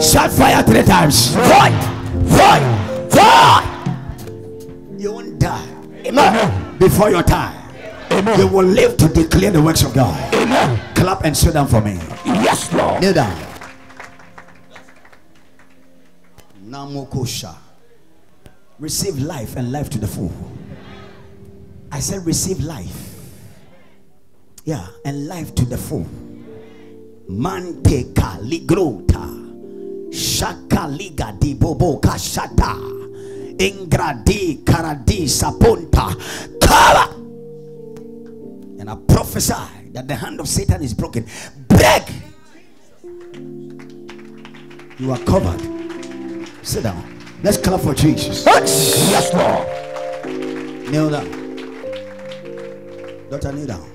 [SPEAKER 1] Shot fire three times.
[SPEAKER 2] Fire! Fire! Fire!
[SPEAKER 1] You won't die. Amen. Before your time. Amen. You will live to declare the works of God.
[SPEAKER 2] Amen.
[SPEAKER 1] Clap and sit down for me.
[SPEAKER 2] Yes, Lord.
[SPEAKER 1] Kneel down. Namokosha. Receive life and life to the full. I said, receive life. Yeah, and life to the full. Manteka ligrota. Shaka liga di bobo kashata. Ingradi karadi saponta. Kara. And I prophesy that the hand of Satan is broken. Break. You are covered. Sit down. Let's clap for Jesus.
[SPEAKER 2] Yes, Lord.
[SPEAKER 1] Kneel down. Daughter, kneel down.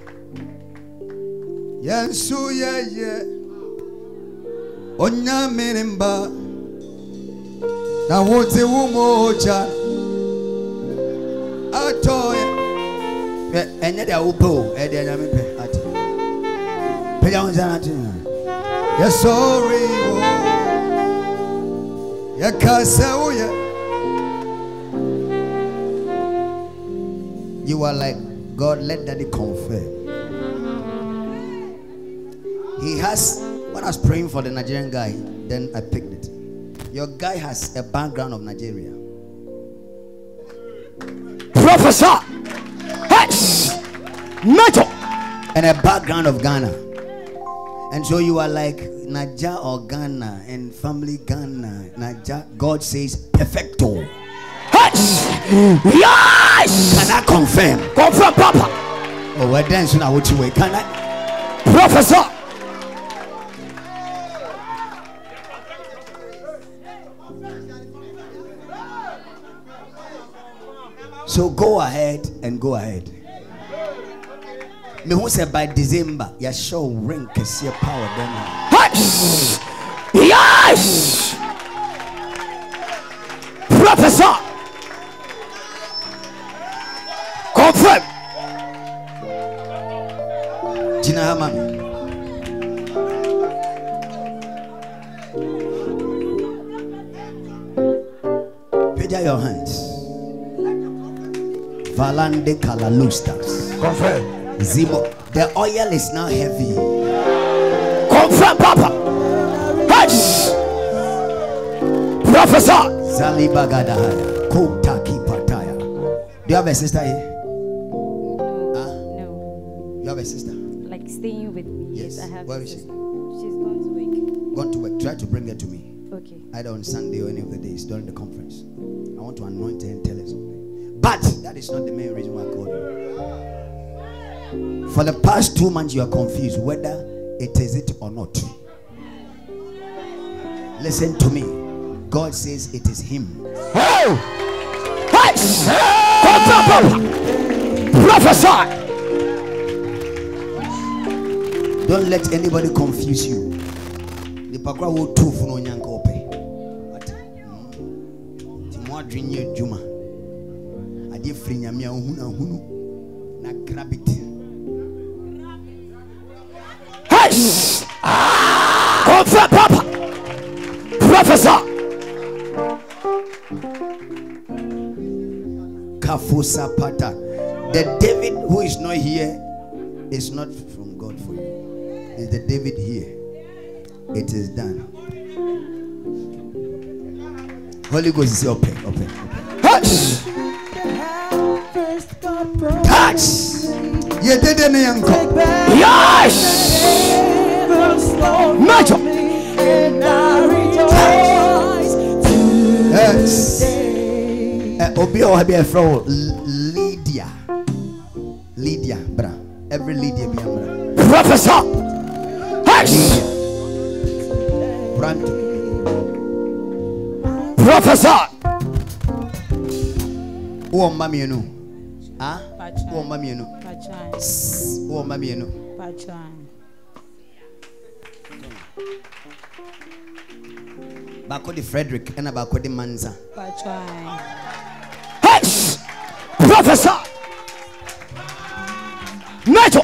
[SPEAKER 8] yɛnso yɛyɛ onyamene mba na wote atɔɛ
[SPEAKER 1] Hwɛ, ɛnyɛ deɛ wopɛ o ɛyɛ deɛ nyame pɛ ate pagya wo nsa no ate
[SPEAKER 8] yɛsɔre wo yɛka sɛ woyɛ
[SPEAKER 1] You are like, God, let daddy confirm. He has, when I was praying for the Nigerian guy, then I picked it. Your guy has a background of Nigeria.
[SPEAKER 2] Professor. Hey. Major.
[SPEAKER 1] and a background of Ghana. And so you are like Naija or Ghana and family Ghana. Naija, God says perfecto.
[SPEAKER 2] Hey. Yes.
[SPEAKER 1] Can I confirm?
[SPEAKER 2] Confirm, Papa.
[SPEAKER 1] Oh, we're dancing now. What you wait? Can I?
[SPEAKER 2] Professor.
[SPEAKER 1] So go ahead and go ahead. Me who said by December, you show ring can see a power then.
[SPEAKER 2] Yes. Professor. Confirm.
[SPEAKER 1] Gina Hamami. Put Valande Kalalustas.
[SPEAKER 2] Confirm.
[SPEAKER 1] Zimo. The oil is now heavy.
[SPEAKER 2] Confirm, Papa. Hey. Professor.
[SPEAKER 1] Zalibagadahaya. Kotaki Pataya. Do you have a sister here?
[SPEAKER 5] No,
[SPEAKER 1] You have a sister?
[SPEAKER 5] like staying with me.
[SPEAKER 1] Yes.
[SPEAKER 5] I have.
[SPEAKER 1] Where
[SPEAKER 5] a
[SPEAKER 1] is she?
[SPEAKER 5] sister. She's gone to work.
[SPEAKER 1] Gone to work. Try to bring her to me.
[SPEAKER 5] Okay.
[SPEAKER 1] either on Sunday or any of the days during the conference. Is not the main reason why I called you. For the past two months, you are confused whether it is it or not. Listen to me. God says it is Him.
[SPEAKER 2] Hey. Hey. Papa. Professor.
[SPEAKER 1] Don't let anybody confuse you. nipa kora wo tu funu onyanka ɔpɛ Ate? Mm. mo adwene ahunu na grab
[SPEAKER 2] Hey! Confirm, Papa. Professor.
[SPEAKER 1] kafosapata the david who is not here is not from god for you it's the david here it is done holy ghost is open open
[SPEAKER 2] Hey!
[SPEAKER 1] touch
[SPEAKER 8] yɛnkɔ
[SPEAKER 2] Yes! Major.
[SPEAKER 8] yes
[SPEAKER 1] Eh, obi a ɔha bi a ɛfrɛ lydia lydia bra every lydia bi amra
[SPEAKER 2] Professor. Hey!
[SPEAKER 1] branto
[SPEAKER 2] Professor.
[SPEAKER 1] wowɔ mma mmienu ah wowɔ mma mmienu
[SPEAKER 5] Pachai.
[SPEAKER 1] wowɔ mma mmienu baako de frederick ɛna baako de mansa
[SPEAKER 5] Pachai.
[SPEAKER 2] Hey! Professor. Major.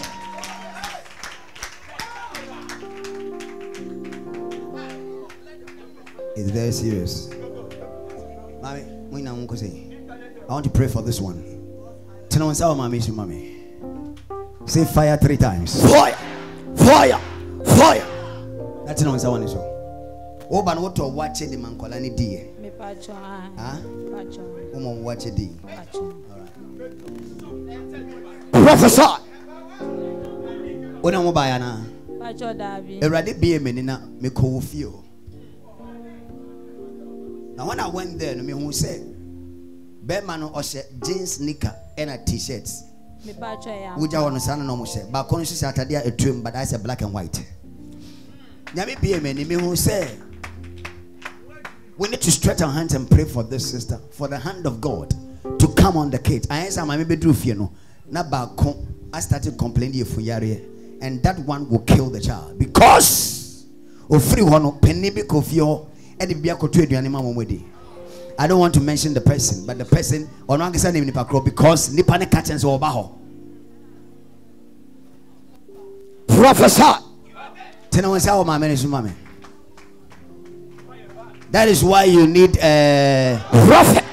[SPEAKER 1] It's very serious. Mommy, we now want to say, I want to pray for this one. Tell no one say, oh, mommy, say, mommy. Say fire three times.
[SPEAKER 2] Fire. Fire. Fire.
[SPEAKER 1] That's no one say one so. Oba no to watch the man kola ni die.
[SPEAKER 5] Me Pachai.
[SPEAKER 1] Huh?
[SPEAKER 5] Pachai.
[SPEAKER 1] Omo oh, watch di.
[SPEAKER 5] Pachai.
[SPEAKER 2] Professor.
[SPEAKER 1] Ona oh, mo ba ya na.
[SPEAKER 5] Pachai Davi.
[SPEAKER 1] Awurade bie me ni na me kɔ wo fie. Na when I went there no me hu sɛ bɛrima no ɔhyɛ jeans knicker ɛna t-shirt.
[SPEAKER 5] Me Pachai ya.
[SPEAKER 1] wogya wɔ no saa no na ɔmo hyɛ. Baako no nso hyɛ atadeɛ a ɛtuam but ayɛ sɛ black and white. Nyame bie m'ani mehu sɛ we need to stretch our hands and pray for this sister for the hand of god to come on the kid ayɛ sɛ maame bɛduru fie no na baako I started complaining yɛ fuyareɛ and that one will kill the child. Because ofiri hɔ no panyin bi kɔ fie hɔ ɛde bi akɔto aduane ma wɔn di i don't want to mention the person but the person ɔno ankasa nim nipa because nipa ne ka kyɛn sɛ ɔba tena wɔn sɛ awɔ maame ne that is why you need uh,
[SPEAKER 2] Prophet.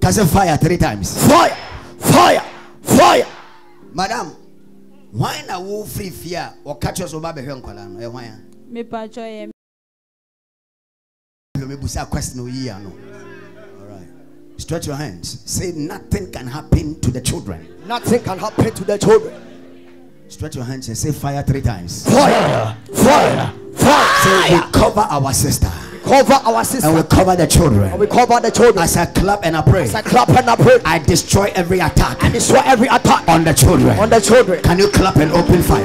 [SPEAKER 1] kase fire three times
[SPEAKER 2] Fire. Fire. Fire.
[SPEAKER 1] madam why na wo firi fie a ɔka kyerɛ sɛ ɔba bɛhwɛ nkwadaa no ɛhwan a
[SPEAKER 5] mepatwɔ yɛ
[SPEAKER 1] mebusa question oyi ano all right stretch your hands say nothing can happen to the children
[SPEAKER 2] Nothing can happen to the children.
[SPEAKER 1] stretch your hands and say fire three times
[SPEAKER 2] Fire. Fire.
[SPEAKER 1] say we
[SPEAKER 2] Fire.
[SPEAKER 1] cover our sister
[SPEAKER 2] Cover our sister.
[SPEAKER 1] and we cover the
[SPEAKER 2] And
[SPEAKER 1] children
[SPEAKER 2] we cover the children.
[SPEAKER 1] as i clap and i pray
[SPEAKER 2] As I clap and I pray.
[SPEAKER 1] i destroy every attack
[SPEAKER 2] And destroy every attack
[SPEAKER 1] on the children
[SPEAKER 2] on the children.
[SPEAKER 1] can you clap and open fire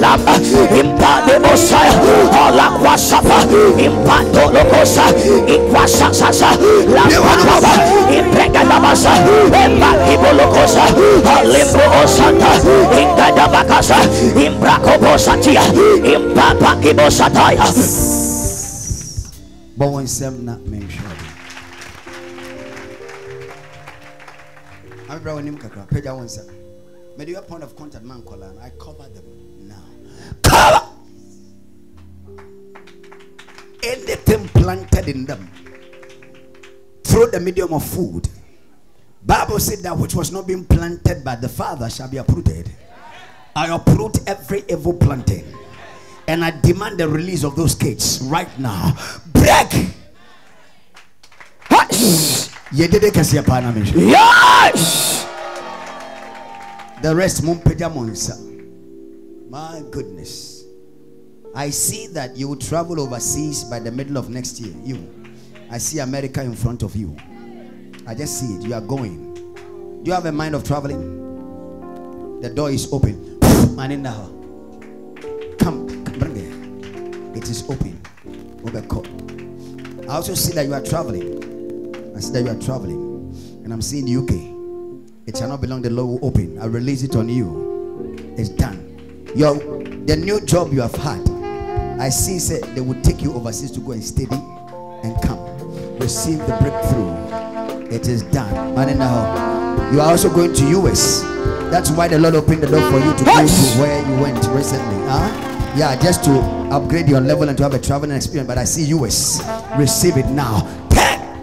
[SPEAKER 2] lamba impande mosaya ola kwasapa impando lokosa ikwasa sasa lamba baba imprega namasa emba ibolokosa alimbo impa ingada bakasa imbrako bosatia impapa ibosataya
[SPEAKER 1] bɔ wɔn insem na mɛnhwɛ ɔde abɛbrɛ wɔn nim kakra pagya wɔn nsɛm mede your point of contact man, nkɔlaa no i cover them now cover anything planted in them through the medium of food bible said that which was not being planted by the father shall be uprooted i uproot every evil planting and I demand the release of those kids right now. Break. Yedede kɛseɛ paa na mehwɛ.
[SPEAKER 2] Yes!
[SPEAKER 1] The rest. My goodness. I see that you will travel overseas by the middle of next year. You. I see America in front of you. I just see it. You are going. Do you have a mind of traveling? The door is open. Man in the. Come, come, bring it. It is open. Obeko. I also see that you are traveling. I see that you are traveling. And I'm seeing UK. It shall not belong. The Lord will open. I release it on you. It's done. Your the new job you have had. I see say they will take you overseas to go and study and come. Receive the breakthrough. It is done. Man in the hall. You are also going to US. That's why the Lord opened the door for you to go to where you went recently. Huh? Yeah, just to upgrade your level and to have a traveling experience. But I see US. Receive it now.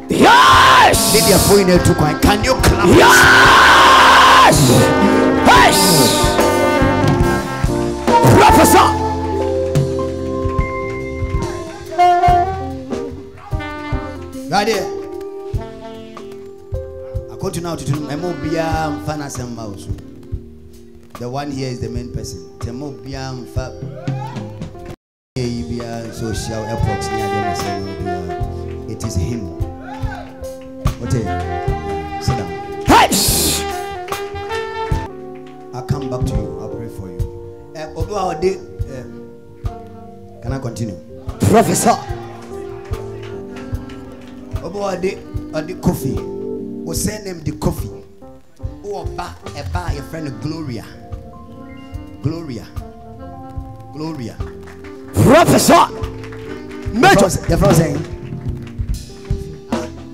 [SPEAKER 2] Yes!
[SPEAKER 1] Lydia Foyne. Can you clap?
[SPEAKER 2] Yes! Yes! Prophesy!
[SPEAKER 1] Right there. According now to Emo Bia Mfana Samba also. The one here is the main person. Temo Bia Mfa Bia social airports near Bia. It is him. Uh, although our day, um, can I continue?
[SPEAKER 2] Professor.
[SPEAKER 1] Obo ade ade coffee. We send them the coffee. Oh, ba a ba your friend Gloria. Gloria. Gloria.
[SPEAKER 2] Professor. Major!
[SPEAKER 1] The first saying,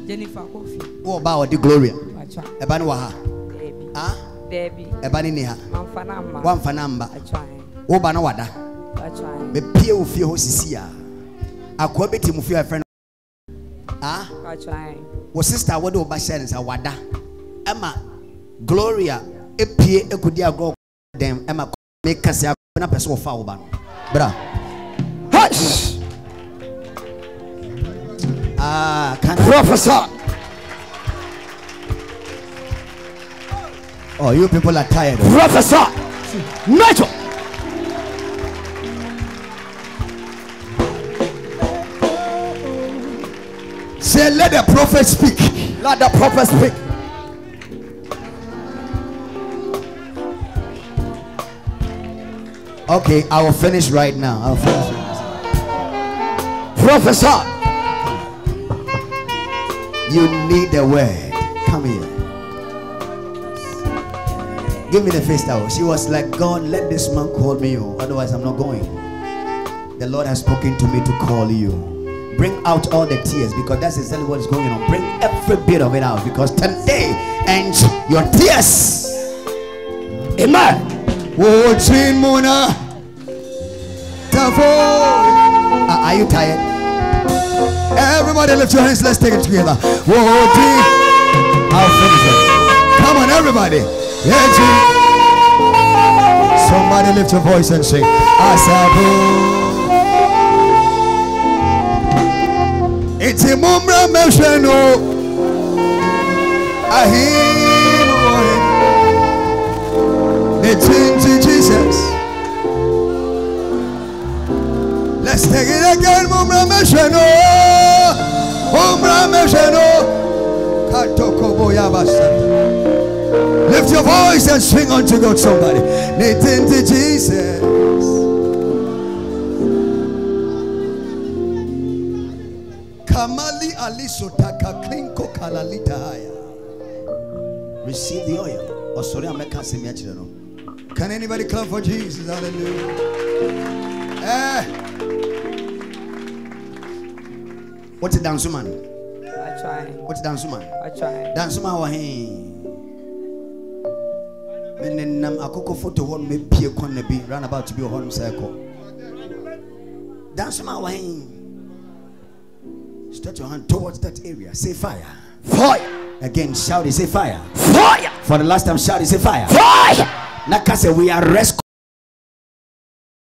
[SPEAKER 5] jennifer kofi
[SPEAKER 1] oh, ba ode Gloria.
[SPEAKER 5] patwa
[SPEAKER 1] Eba ni waha.
[SPEAKER 5] daabi
[SPEAKER 1] Ah,
[SPEAKER 5] daabi
[SPEAKER 1] eba ni ni ha.
[SPEAKER 5] mamfa na mma
[SPEAKER 1] Wamfa namba.
[SPEAKER 5] patwan
[SPEAKER 1] Wo ba na wada.
[SPEAKER 5] patwan
[SPEAKER 1] Me pie wo fie ho sisi a. Akwa beti mu fie a friend. Ah,
[SPEAKER 5] patwan
[SPEAKER 1] wo sister wo de wo ba hyɛ ne nsa wada. Ɛma Gloria epie ekudi agro dem ɛma me kase akɔ na pɛ sɛ wɔfa wo ba no. Bra.
[SPEAKER 2] Yes!
[SPEAKER 1] Ah, can
[SPEAKER 2] Prophesy!
[SPEAKER 1] Oh, you people are tired.
[SPEAKER 2] Prophesy! Major!
[SPEAKER 8] Say, let the prophet speak.
[SPEAKER 2] Let the prophet speak.
[SPEAKER 1] Okay, I will finish right now. I'll finish.
[SPEAKER 2] Prophesy.
[SPEAKER 1] You need the word. Come here. Give me the face towel. She was like, God, let this man call me. oh, Otherwise, I'm not going. The Lord has spoken to me to call you. Bring out all the tears because that's exactly what is going on. Bring every bit of it out because today ends your tears.
[SPEAKER 2] Amen.
[SPEAKER 8] Tafo.
[SPEAKER 1] Are, you tired?
[SPEAKER 8] Everybody lift your hands. Let's take it together.
[SPEAKER 1] I'll finish it.
[SPEAKER 8] Come on, everybody. Somebody lift your voice and sing. Asabu. It's a mumbra meshano. Ahim. It's into Jesus. Let's take it again, meshano. Katoko boyabasa. Lift your voice and sing unto God, somebody. Knit into Jesus. Kamali alisotaka klinko kalalita haya.
[SPEAKER 1] Receive the oil. Oh, sorry, I'm making some no.
[SPEAKER 8] Can anybody clap for Jesus? Hallelujah. Eh,
[SPEAKER 1] What's a dance man?
[SPEAKER 5] I try.
[SPEAKER 1] What's a dance man?
[SPEAKER 5] I try.
[SPEAKER 1] Dance man wa he. Menenam akoko photo hɔ no mepie kɔ na bi round about to be hɔ no sɛ kɔ. Dance man wa he. Stretch your hand towards that area. Say fire.
[SPEAKER 2] Fire.
[SPEAKER 1] Again, shout it. Say fire.
[SPEAKER 2] Fire.
[SPEAKER 1] For the last time, shout it. Say fire.
[SPEAKER 2] Fire.
[SPEAKER 1] Nakase, we arrest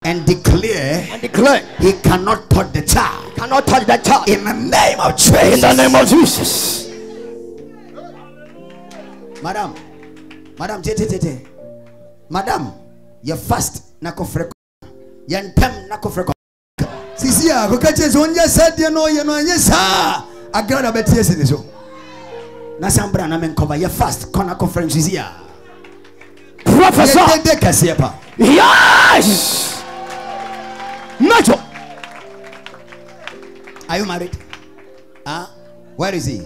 [SPEAKER 1] and declare
[SPEAKER 2] And declare.
[SPEAKER 1] he cannot touch the child.
[SPEAKER 2] Cannot touch that child.
[SPEAKER 1] In the name of Jesus.
[SPEAKER 2] In the name of Jesus.
[SPEAKER 1] Madam, Madam. Madam, you fast na kofre. Yantem na kofre.
[SPEAKER 8] Sisi a koka kyerɛ sɛ onyɛ saa deɛ no ɔyɛ no anyɛ saa agra na bɛteɛ si ne
[SPEAKER 1] Na sambra na men cover. You fast. Kona kofre msizia.
[SPEAKER 2] Prophesy.
[SPEAKER 1] Yedede kasiye pa.
[SPEAKER 2] Yes. Major.
[SPEAKER 1] Are you married? Huh? Where is he?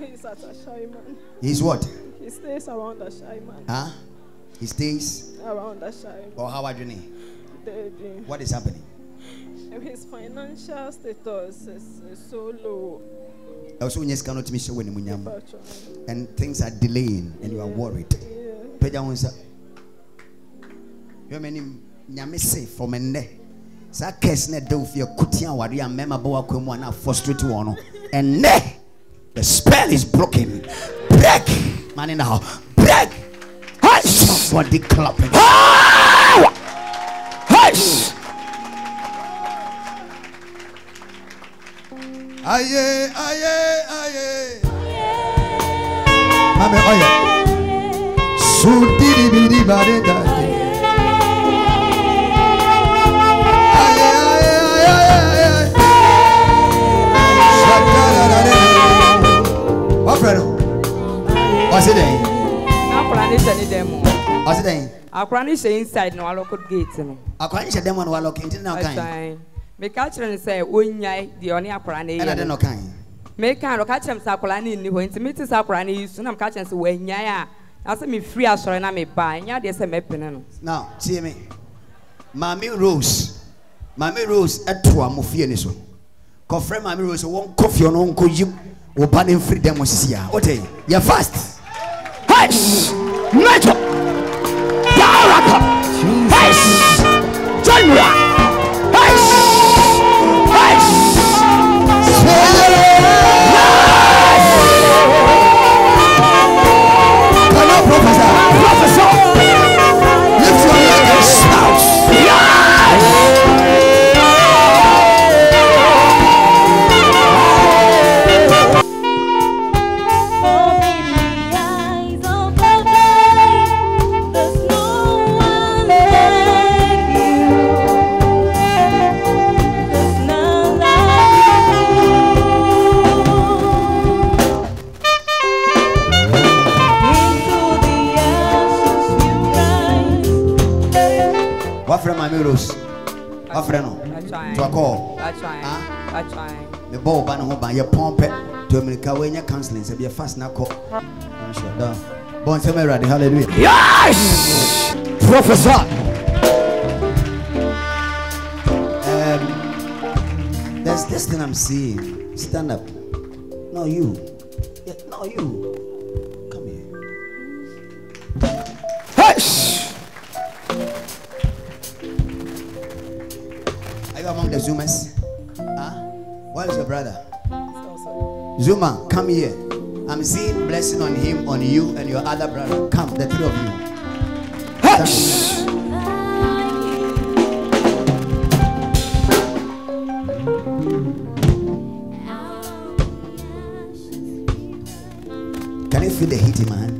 [SPEAKER 9] He's at Ashaiman.
[SPEAKER 1] He's what?
[SPEAKER 9] He stays around Ashaiman.
[SPEAKER 1] Huh? Ah, he stays.
[SPEAKER 9] Around Ashaiman.
[SPEAKER 1] Or how are you?
[SPEAKER 9] Baby.
[SPEAKER 1] What is happening?
[SPEAKER 9] His financial status is, is so low.
[SPEAKER 1] Also, when you cannot miss when you munyam.
[SPEAKER 9] But,
[SPEAKER 1] and things are delaying and you are worried.
[SPEAKER 9] yeah.
[SPEAKER 1] Peja wonsa. You many nyame say from enne. Sa curse na de ofie kutia ware a mema bo akwamu na frustrate one no. Enne the spell is broken. Break. Man in the house. Break.
[SPEAKER 2] Hey.
[SPEAKER 1] Somebody clapping.
[SPEAKER 2] pés. Aie,
[SPEAKER 8] aie, aie. Amém, olha. Surtiribiribaredade. What's it in? Not planning to need them. What's
[SPEAKER 1] it in?
[SPEAKER 5] Na akwaraa ne hyɛ ne ne hyɛ inside na walɔkɔ gate no.
[SPEAKER 1] Akwa nhyɛ dɛm no walɔ kenti na ɔkan.
[SPEAKER 5] Ɛtwan. Meka kyerɛ no sɛ onnyae deɛ ɔne akwaraa no
[SPEAKER 1] Ɛna
[SPEAKER 5] yɛ
[SPEAKER 1] den
[SPEAKER 5] no.
[SPEAKER 1] ɔkan.
[SPEAKER 5] Meka no ɔka kyerɛ me sɛ akwaraa no nni hɔ nti mete sɛ akwaraa no yi so na meka kyerɛ no sɛ wannyae a na sɛ mefiri asɔre na meba ɛnyɛ adeɛ sɛ mɛpene no.
[SPEAKER 1] Now, tie me. Maame Rose. Maame Rose ɛto a mo fie ni so. Kɔfrɛ Maame Rose wɔn kɔ fie no nkɔ yim wo ba ne mfiri dɛm sisi a. Wote yɛ fast.
[SPEAKER 2] Hey. Major. Power. Hey. General. Hey.
[SPEAKER 1] Mebɔ wo ba no ho ban yɛpɔn pɛ to amerika woanya counseling sɛ biɛfas na kɔ Nhyɛ da. bɔ nsɛm awurade halleluya
[SPEAKER 2] Yes! Prophesy.
[SPEAKER 1] Um, there's this thing I'm seeing. Stand up. No, you. Yeah, no, you. Brother? Zuma, come here. I'm seeing blessing on him, on you, and your other brother. Come, the three of you.
[SPEAKER 2] Hey!
[SPEAKER 1] Can you feel the heat in my hands?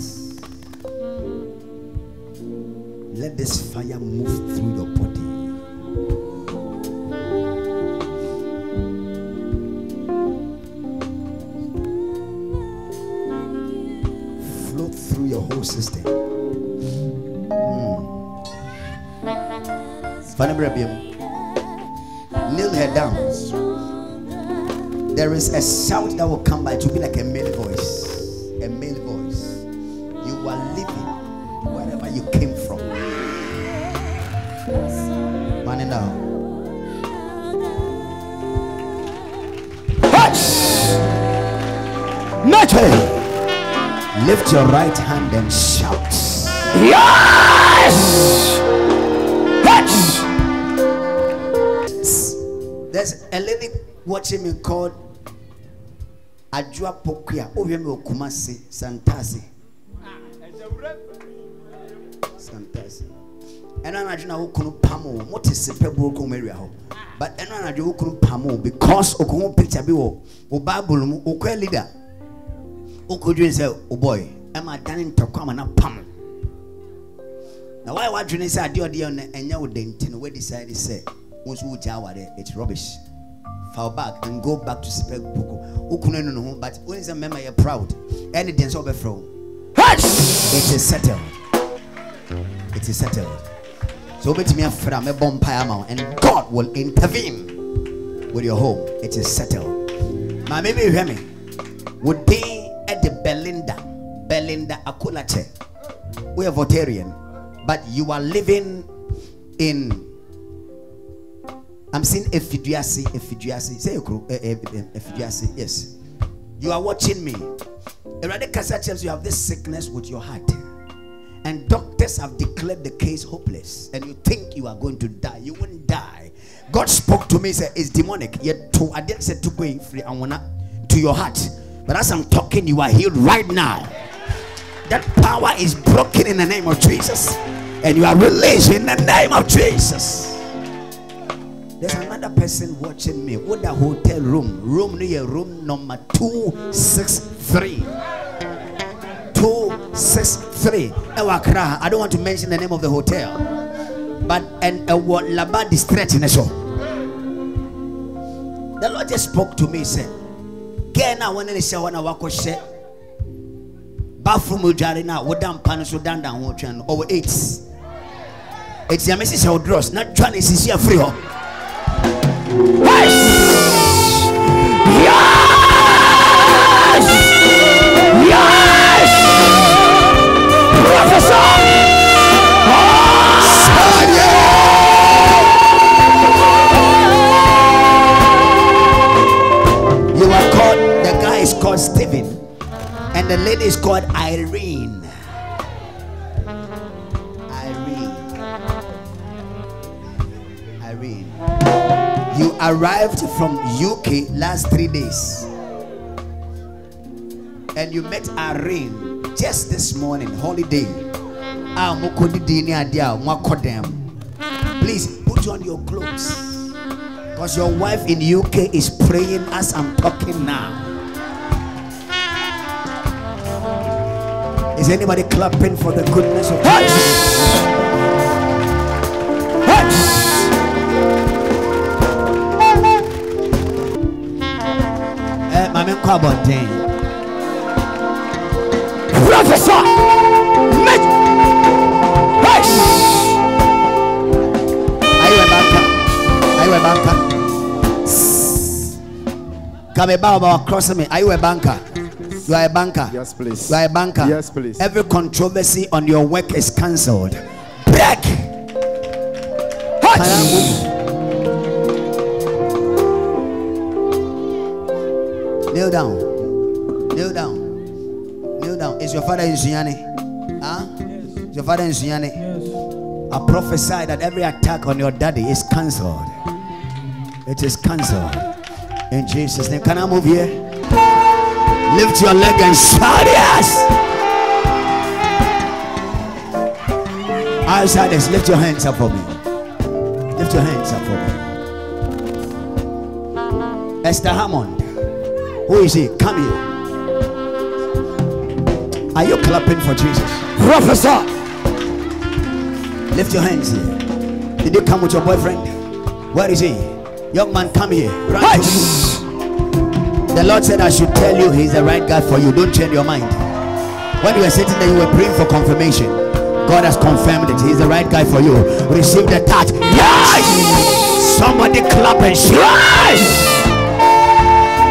[SPEAKER 1] Your right hand and shout.
[SPEAKER 2] Yes! Hey!
[SPEAKER 1] There's a lady watching me called Ajua Pokia. Over me Kumasi Santasi. Santasi. ɛno anadwo na wokunu pam wo mote sepɛ burokom area hɔ but ɛno anadwo wokunu pam wo because wokɔho picture bi wɔ wo bible mu wokɔɛ leader wokɔdwene sɛ wo boy ɛma dane ntɔkwa ama na pam. Na wayɛ wadwene sɛ adeɛ ɔdeɛ no ɛnyɛ wo de nti no woadecide sɛ wo nso wogyaa aware. It's rubbish. Fall back and go back to sepɛ burokom wokunu no no ho but wonim sɛ mmɛma yɛ proud. Ɛne deɛ sɛ wobɛfrɛ wo. It is settled. It is settled. So wobɛtumi afrɛ a mɛbɔ mpae ama wo and god will intervene with your home. It is settled. Maame bi hwɛ me. Wo din ɛde belinda belinda akolakyɛ woyɛ votarian but you are living in I'm seeing efiduase, efiduase. Say ekuro, eh, eh, eh. Yes. You are watching me. You have this sickness with your heart. And doctors have declared the case hopeless. And you think you are going to die. You won't die. God spoke to me, he said it's demonic. Yet to I say to go in free and wanna to your heart. But as I'm talking, you are healed right now. That power is broken in the name of Jesus. And you are released in the name of Jesus. There's another person watching me with the hotel room. Room near room number 263. 263. I don't want to mention the name of the hotel. But and a what laba district in a show. The Lord just spoke to me, he said, when they say share. Bathroom jari na wodam pan so dan dan ho twen over 8. It's your message how dross. Not trying to see free ho. The lady is called Irene. Irene. Irene. You arrived from UK last three days, and you met Irene just this morning, holiday. Ah. Please put on your clothes. Because your wife in UK is praying as I'm talking now. Is anybody clapping for the goodness of God? Eh, Mami nkọ abọnten.
[SPEAKER 2] Prophesy! Make... Hey!
[SPEAKER 1] Are you a you a banker? Come about cross me. Are you a banker? You are a banker.
[SPEAKER 7] Yes, please.
[SPEAKER 1] You are a banker.
[SPEAKER 7] Yes, please.
[SPEAKER 1] Every controversy on your work is cancelled. Break. Can I move? Kneel down. Kneel down. Kneel down. Is your father in Sunyani? Huh? Is your father in Sunyani? Yes. I prophesy that every attack on your daddy is cancelled. It is cancelled. In Jesus' name. Can I move here? Lift your leg and shout yes. Outsiders, lift your hands up for me. Lift your hands up for me. Esther Hammond. Who is he? Come here. Are you clapping for Jesus?
[SPEAKER 2] Professor.
[SPEAKER 1] Lift your hands here. Did you come with your boyfriend? Where is he? Young man, come here. Run. The Lord said, I should tell you he's the right guy for you. Don't change your mind. When you were sitting there, you were praying for confirmation. God has confirmed it. He's the right guy for you. Receive the touch. Yes! Somebody clap and shout.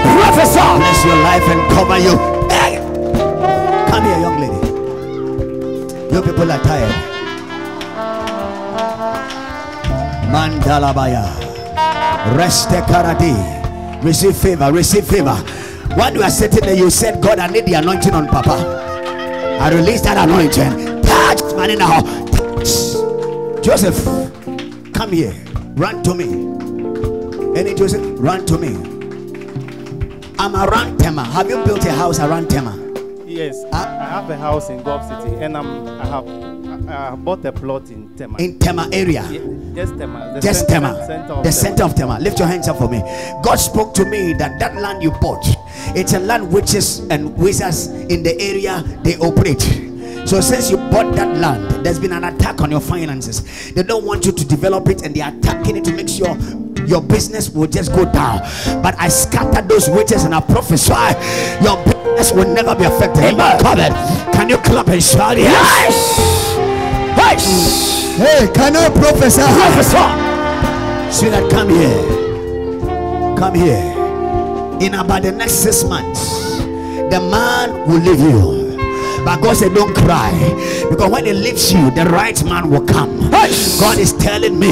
[SPEAKER 1] Professor, bless your life and cover you. Hey! Come here, young lady. You people are tired. Mandalabaya. Reste karadi. Receive favor. Receive favor. When you are sitting there, you said, God, I need the anointing on Papa. I release that anointing. Touch man in the house. Touch. Joseph, come here. Run to me. Any Joseph, run to me. I'm around Tema. Have you built a house around Tema?
[SPEAKER 10] Yes,
[SPEAKER 1] Ah.
[SPEAKER 10] I have a house in Golf City, and I'm, I have I, I bought a plot in Tema.
[SPEAKER 1] In Tema area.
[SPEAKER 10] Yeah, just Tema. The
[SPEAKER 1] Just
[SPEAKER 10] center-
[SPEAKER 1] Tema,
[SPEAKER 10] center of
[SPEAKER 1] the
[SPEAKER 10] Tema.
[SPEAKER 1] center of Tema. Lift your hands up for me. God spoke to me that that land you bought, it's a land witches and wizards in the area they operate. So since you bought that land, there's been an attack on your finances. They don't want you to develop it, and they're attacking it to make sure your business will just go down. But I scattered those witches and I prophesy your business will never be affected. Amen. Covered. Can you clap and shout? Yes. Yes.
[SPEAKER 8] Hey, can I prophesy?
[SPEAKER 1] See that? Come here. Come here. In about the next six months, the man will leave you. But God said, Don't cry. Because when he leaves you, the right man will come. God is telling me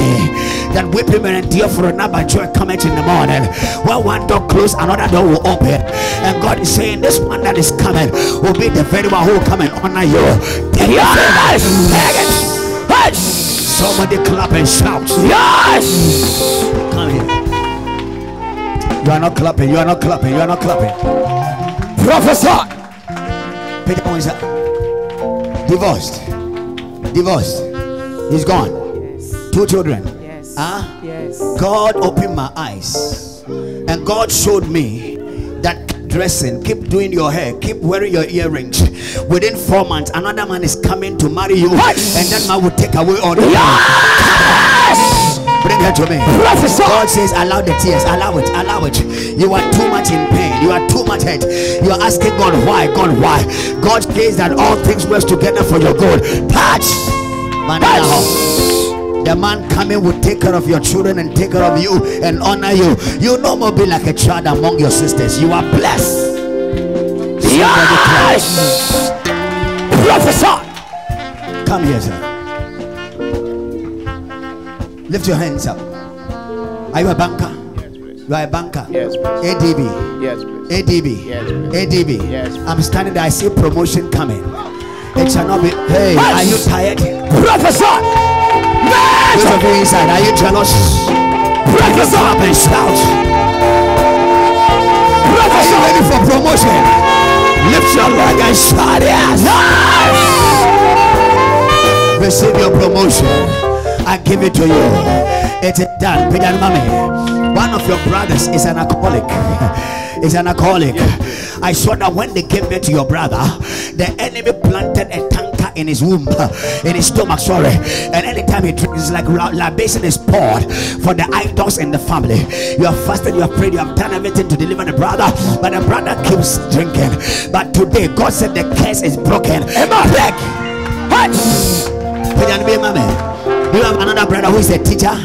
[SPEAKER 1] that weeping may endure for another but joy cometh in the morning. When one door closed, another door will open. And God is saying, This one that is coming will be the very one who will come and honor you. Take. Take it. Yes. Somebody clap and shout. Yes. Come here. You are not clapping. You are not clapping. You are not clapping. Professor. Peter Moisa. Divorced. Divorced. He's gone.
[SPEAKER 5] Yes.
[SPEAKER 1] Two children.
[SPEAKER 5] Yes.
[SPEAKER 1] Huh?
[SPEAKER 5] Yes.
[SPEAKER 1] God opened my eyes. And God showed me that dressing, keep doing your hair, keep wearing your earrings. Within four months, another man is coming to marry you, and that man will take away all the Bring her to me. God says, allow the tears, allow it, allow it. You are too much in pain, you are too much hurt. You are asking God why, God why. God says that all things work together for your good. Touch. Man, the man coming will take care of your children and take care of you and honor you. You no more be like a child among your sisters. You are blessed. Yes! Professor! Come here, sir. Lift your hands up. Are you a banker? You are a banker.
[SPEAKER 7] Yes, please.
[SPEAKER 1] ADB.
[SPEAKER 7] Yes, please.
[SPEAKER 1] ADB.
[SPEAKER 7] Yes, please.
[SPEAKER 1] ADB.
[SPEAKER 7] Yes, please.
[SPEAKER 1] I'm standing there. I see promotion coming. It shall not be. Hey, are you tired? Professor! Those of you inside, are you jealous? Professor! Up and shout. Professor! Are you ready for promotion? Lift your leg and shout yes! Receive your promotion. I give it to you. It is done. Peter and. One of your brothers is an alcoholic. Is an alcoholic. I saw that when they came back to your brother, the enemy planted a tanker in his womb, in his stomach. Sorry, and anytime he drinks, it's like la- libation is poured for the idols in the family. You have fasted, you have prayed, you have done everything to deliver the brother, but the brother keeps drinking. But today, God said the curse is broken. Amen. Break. Hey. You have another brother who is a teacher?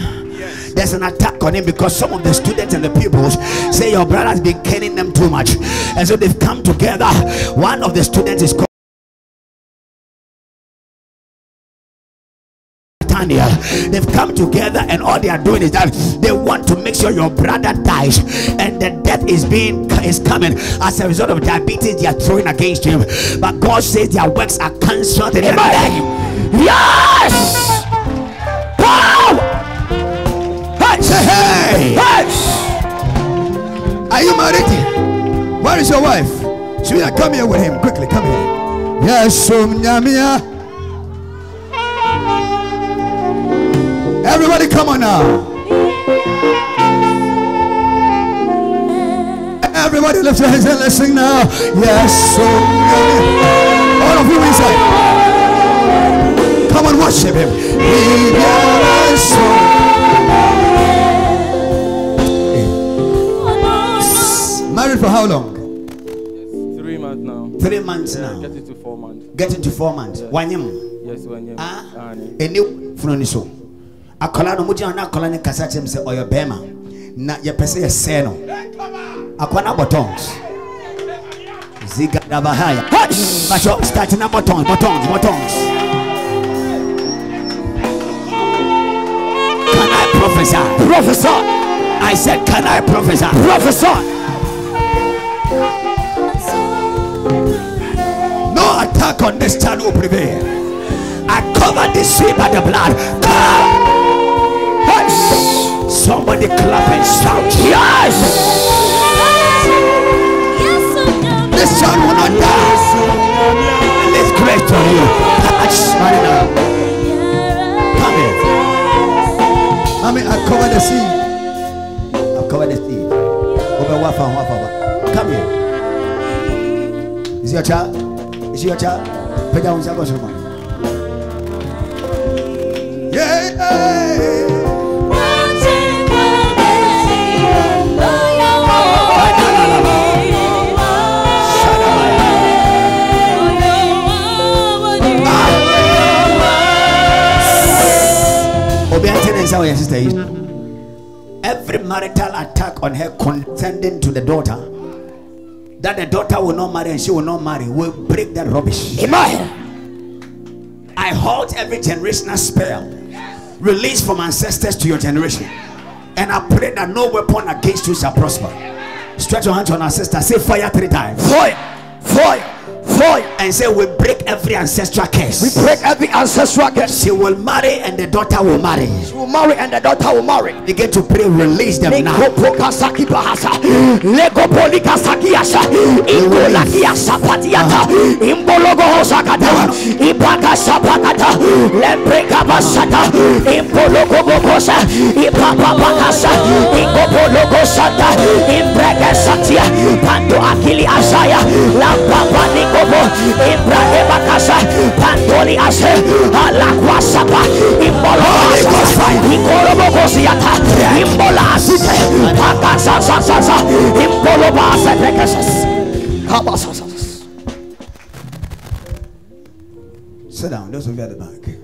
[SPEAKER 1] There's an attack on him because some of the students and the pupils say your brother has been caning them too much. And so they've come together. One of the students is called. They've come together and all they are doing is that they want to make sure your brother dies and the death is being is coming as a result of diabetes they are throwing against him. But God says their works are cancelled in the name.
[SPEAKER 2] Yes!
[SPEAKER 1] Hey!
[SPEAKER 8] Are you married? Where is your wife? Sweetheart, come here with him. Quickly, come here. Yes, um, nyamia. Everybody, come on now. Everybody, lift your hands and let's sing now. Yes, um, nyamia. All of you inside. Come on, worship him. For how long?
[SPEAKER 10] Three months now.
[SPEAKER 1] Three months
[SPEAKER 10] Yeah,
[SPEAKER 1] now.
[SPEAKER 10] Get it to four months.
[SPEAKER 1] Getting to four months. One year.
[SPEAKER 10] Yes, one year.
[SPEAKER 1] Ah.
[SPEAKER 10] Annie.
[SPEAKER 1] ɛne funu ni so akwadaa no mogyina hɔ na akwadaa no kasa kyerɛ m sɛ ɔyɛ bɛrima na yɛpɛ sɛ yɛsɛe no akwadaa no abɔ tons zigadabahaya bakyɛ start na bɔ tons bɔ tons bɔ tons can i prophesy
[SPEAKER 2] Prophesy!
[SPEAKER 1] i said can i prophesy
[SPEAKER 2] Prophesy!
[SPEAKER 1] No attack on this child will prevail i cover this seed by the blood Come! somebody clap and shout
[SPEAKER 2] Yes!
[SPEAKER 1] This child will not die. Let's grace on you. Touch right now. Come here.
[SPEAKER 8] Mommy, I cover the seed.
[SPEAKER 1] I've covered the seed. Over wafa wafa wa. Come here. Is your child? Is your child? Put down your gospel.
[SPEAKER 8] Yeah. yeah.
[SPEAKER 1] Every marital attack on her contending to the daughter, that the daughter will not marry and she will not marry, will break that rubbish.
[SPEAKER 2] Amen.
[SPEAKER 1] I halt every generational spell released from ancestors to your generation. And I pray that no weapon against you shall prosper. Stretch your hands on our sister. Say fire three times.
[SPEAKER 2] Fire! Fire! Fire!
[SPEAKER 1] And say we break every ancestral curse.
[SPEAKER 2] We break every ancestral curse.
[SPEAKER 1] She will marry and the daughter will marry.
[SPEAKER 2] She will marry and the daughter will marry.
[SPEAKER 1] Begin to pray, release them now.
[SPEAKER 2] Nikopokasaki bahasa, legopolikasakiasa, ingolakiasa patiata, imbologohosakata, ipakasapakata, asaya, lampapanikobo, imbrahebakasa, pandoli ase, alakwasapa, imbologasa, ikorobogosiata, imbolasite, pakasasasasa, imbolobasepekesas. Kabasasas.
[SPEAKER 1] Sit down. Those of you at the back.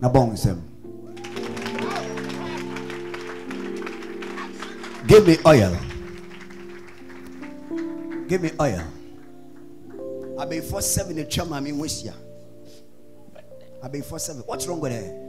[SPEAKER 1] Now, bones them. Give me oil. Give me oil. I be for seven. The chama me wish ya. I be for seven. What's wrong with her?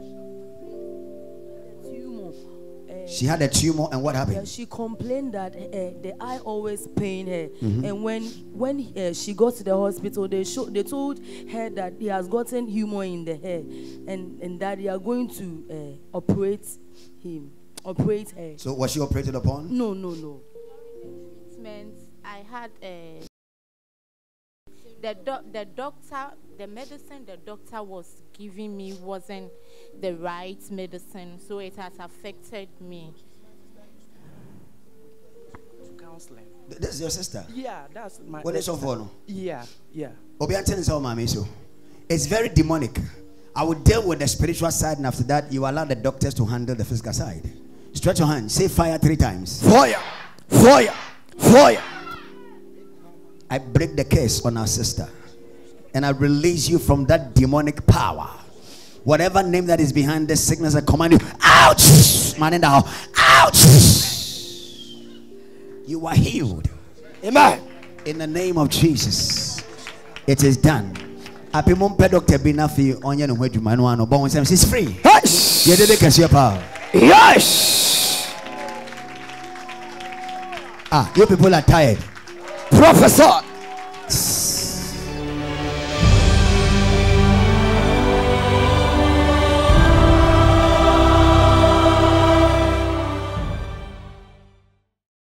[SPEAKER 11] Uh,
[SPEAKER 1] She had a tumor, and what
[SPEAKER 11] yeah,
[SPEAKER 1] happened?
[SPEAKER 11] she complained that uh, the eye always pain her,
[SPEAKER 1] Mhm.
[SPEAKER 11] and when when uh, she got to the hospital, they show, they told her that he has gotten humor in the hair, and and that they are going to uh, operate him, operate her.
[SPEAKER 1] So, was she operated upon?
[SPEAKER 11] No, no, no.
[SPEAKER 12] treatment, I had a the doc, the doctor, the medicine the doctor was giving me wasn't the right medicine, so it has affected me.
[SPEAKER 3] Counseling.
[SPEAKER 1] Th- This is your sister.
[SPEAKER 3] Yeah, that's my.
[SPEAKER 1] What is your phone?
[SPEAKER 3] Yeah, yeah.
[SPEAKER 1] Obiante is our mommy, so it's very demonic. I will deal with the spiritual side, and after that, you allow the doctors to handle the physical side. Stretch your hand. Say fire three times.
[SPEAKER 2] Fire! Fire! Fire!
[SPEAKER 1] I break the curse on our sister, and I release you from that demonic power. Whatever name that is behind this sickness, I command you out. Man in the house. Out. You are healed.
[SPEAKER 2] Amen.
[SPEAKER 1] In the name of Jesus. It is done. Api mo mpɛ doctor bi na afei ɔnyɛ ne ho adwuma no ano bɔ ho nsɛm she's free.
[SPEAKER 2] Yes.
[SPEAKER 1] Yɛde de kɛseɛ paa.
[SPEAKER 2] Yes.
[SPEAKER 1] Ah, you people are tired.
[SPEAKER 2] Professor.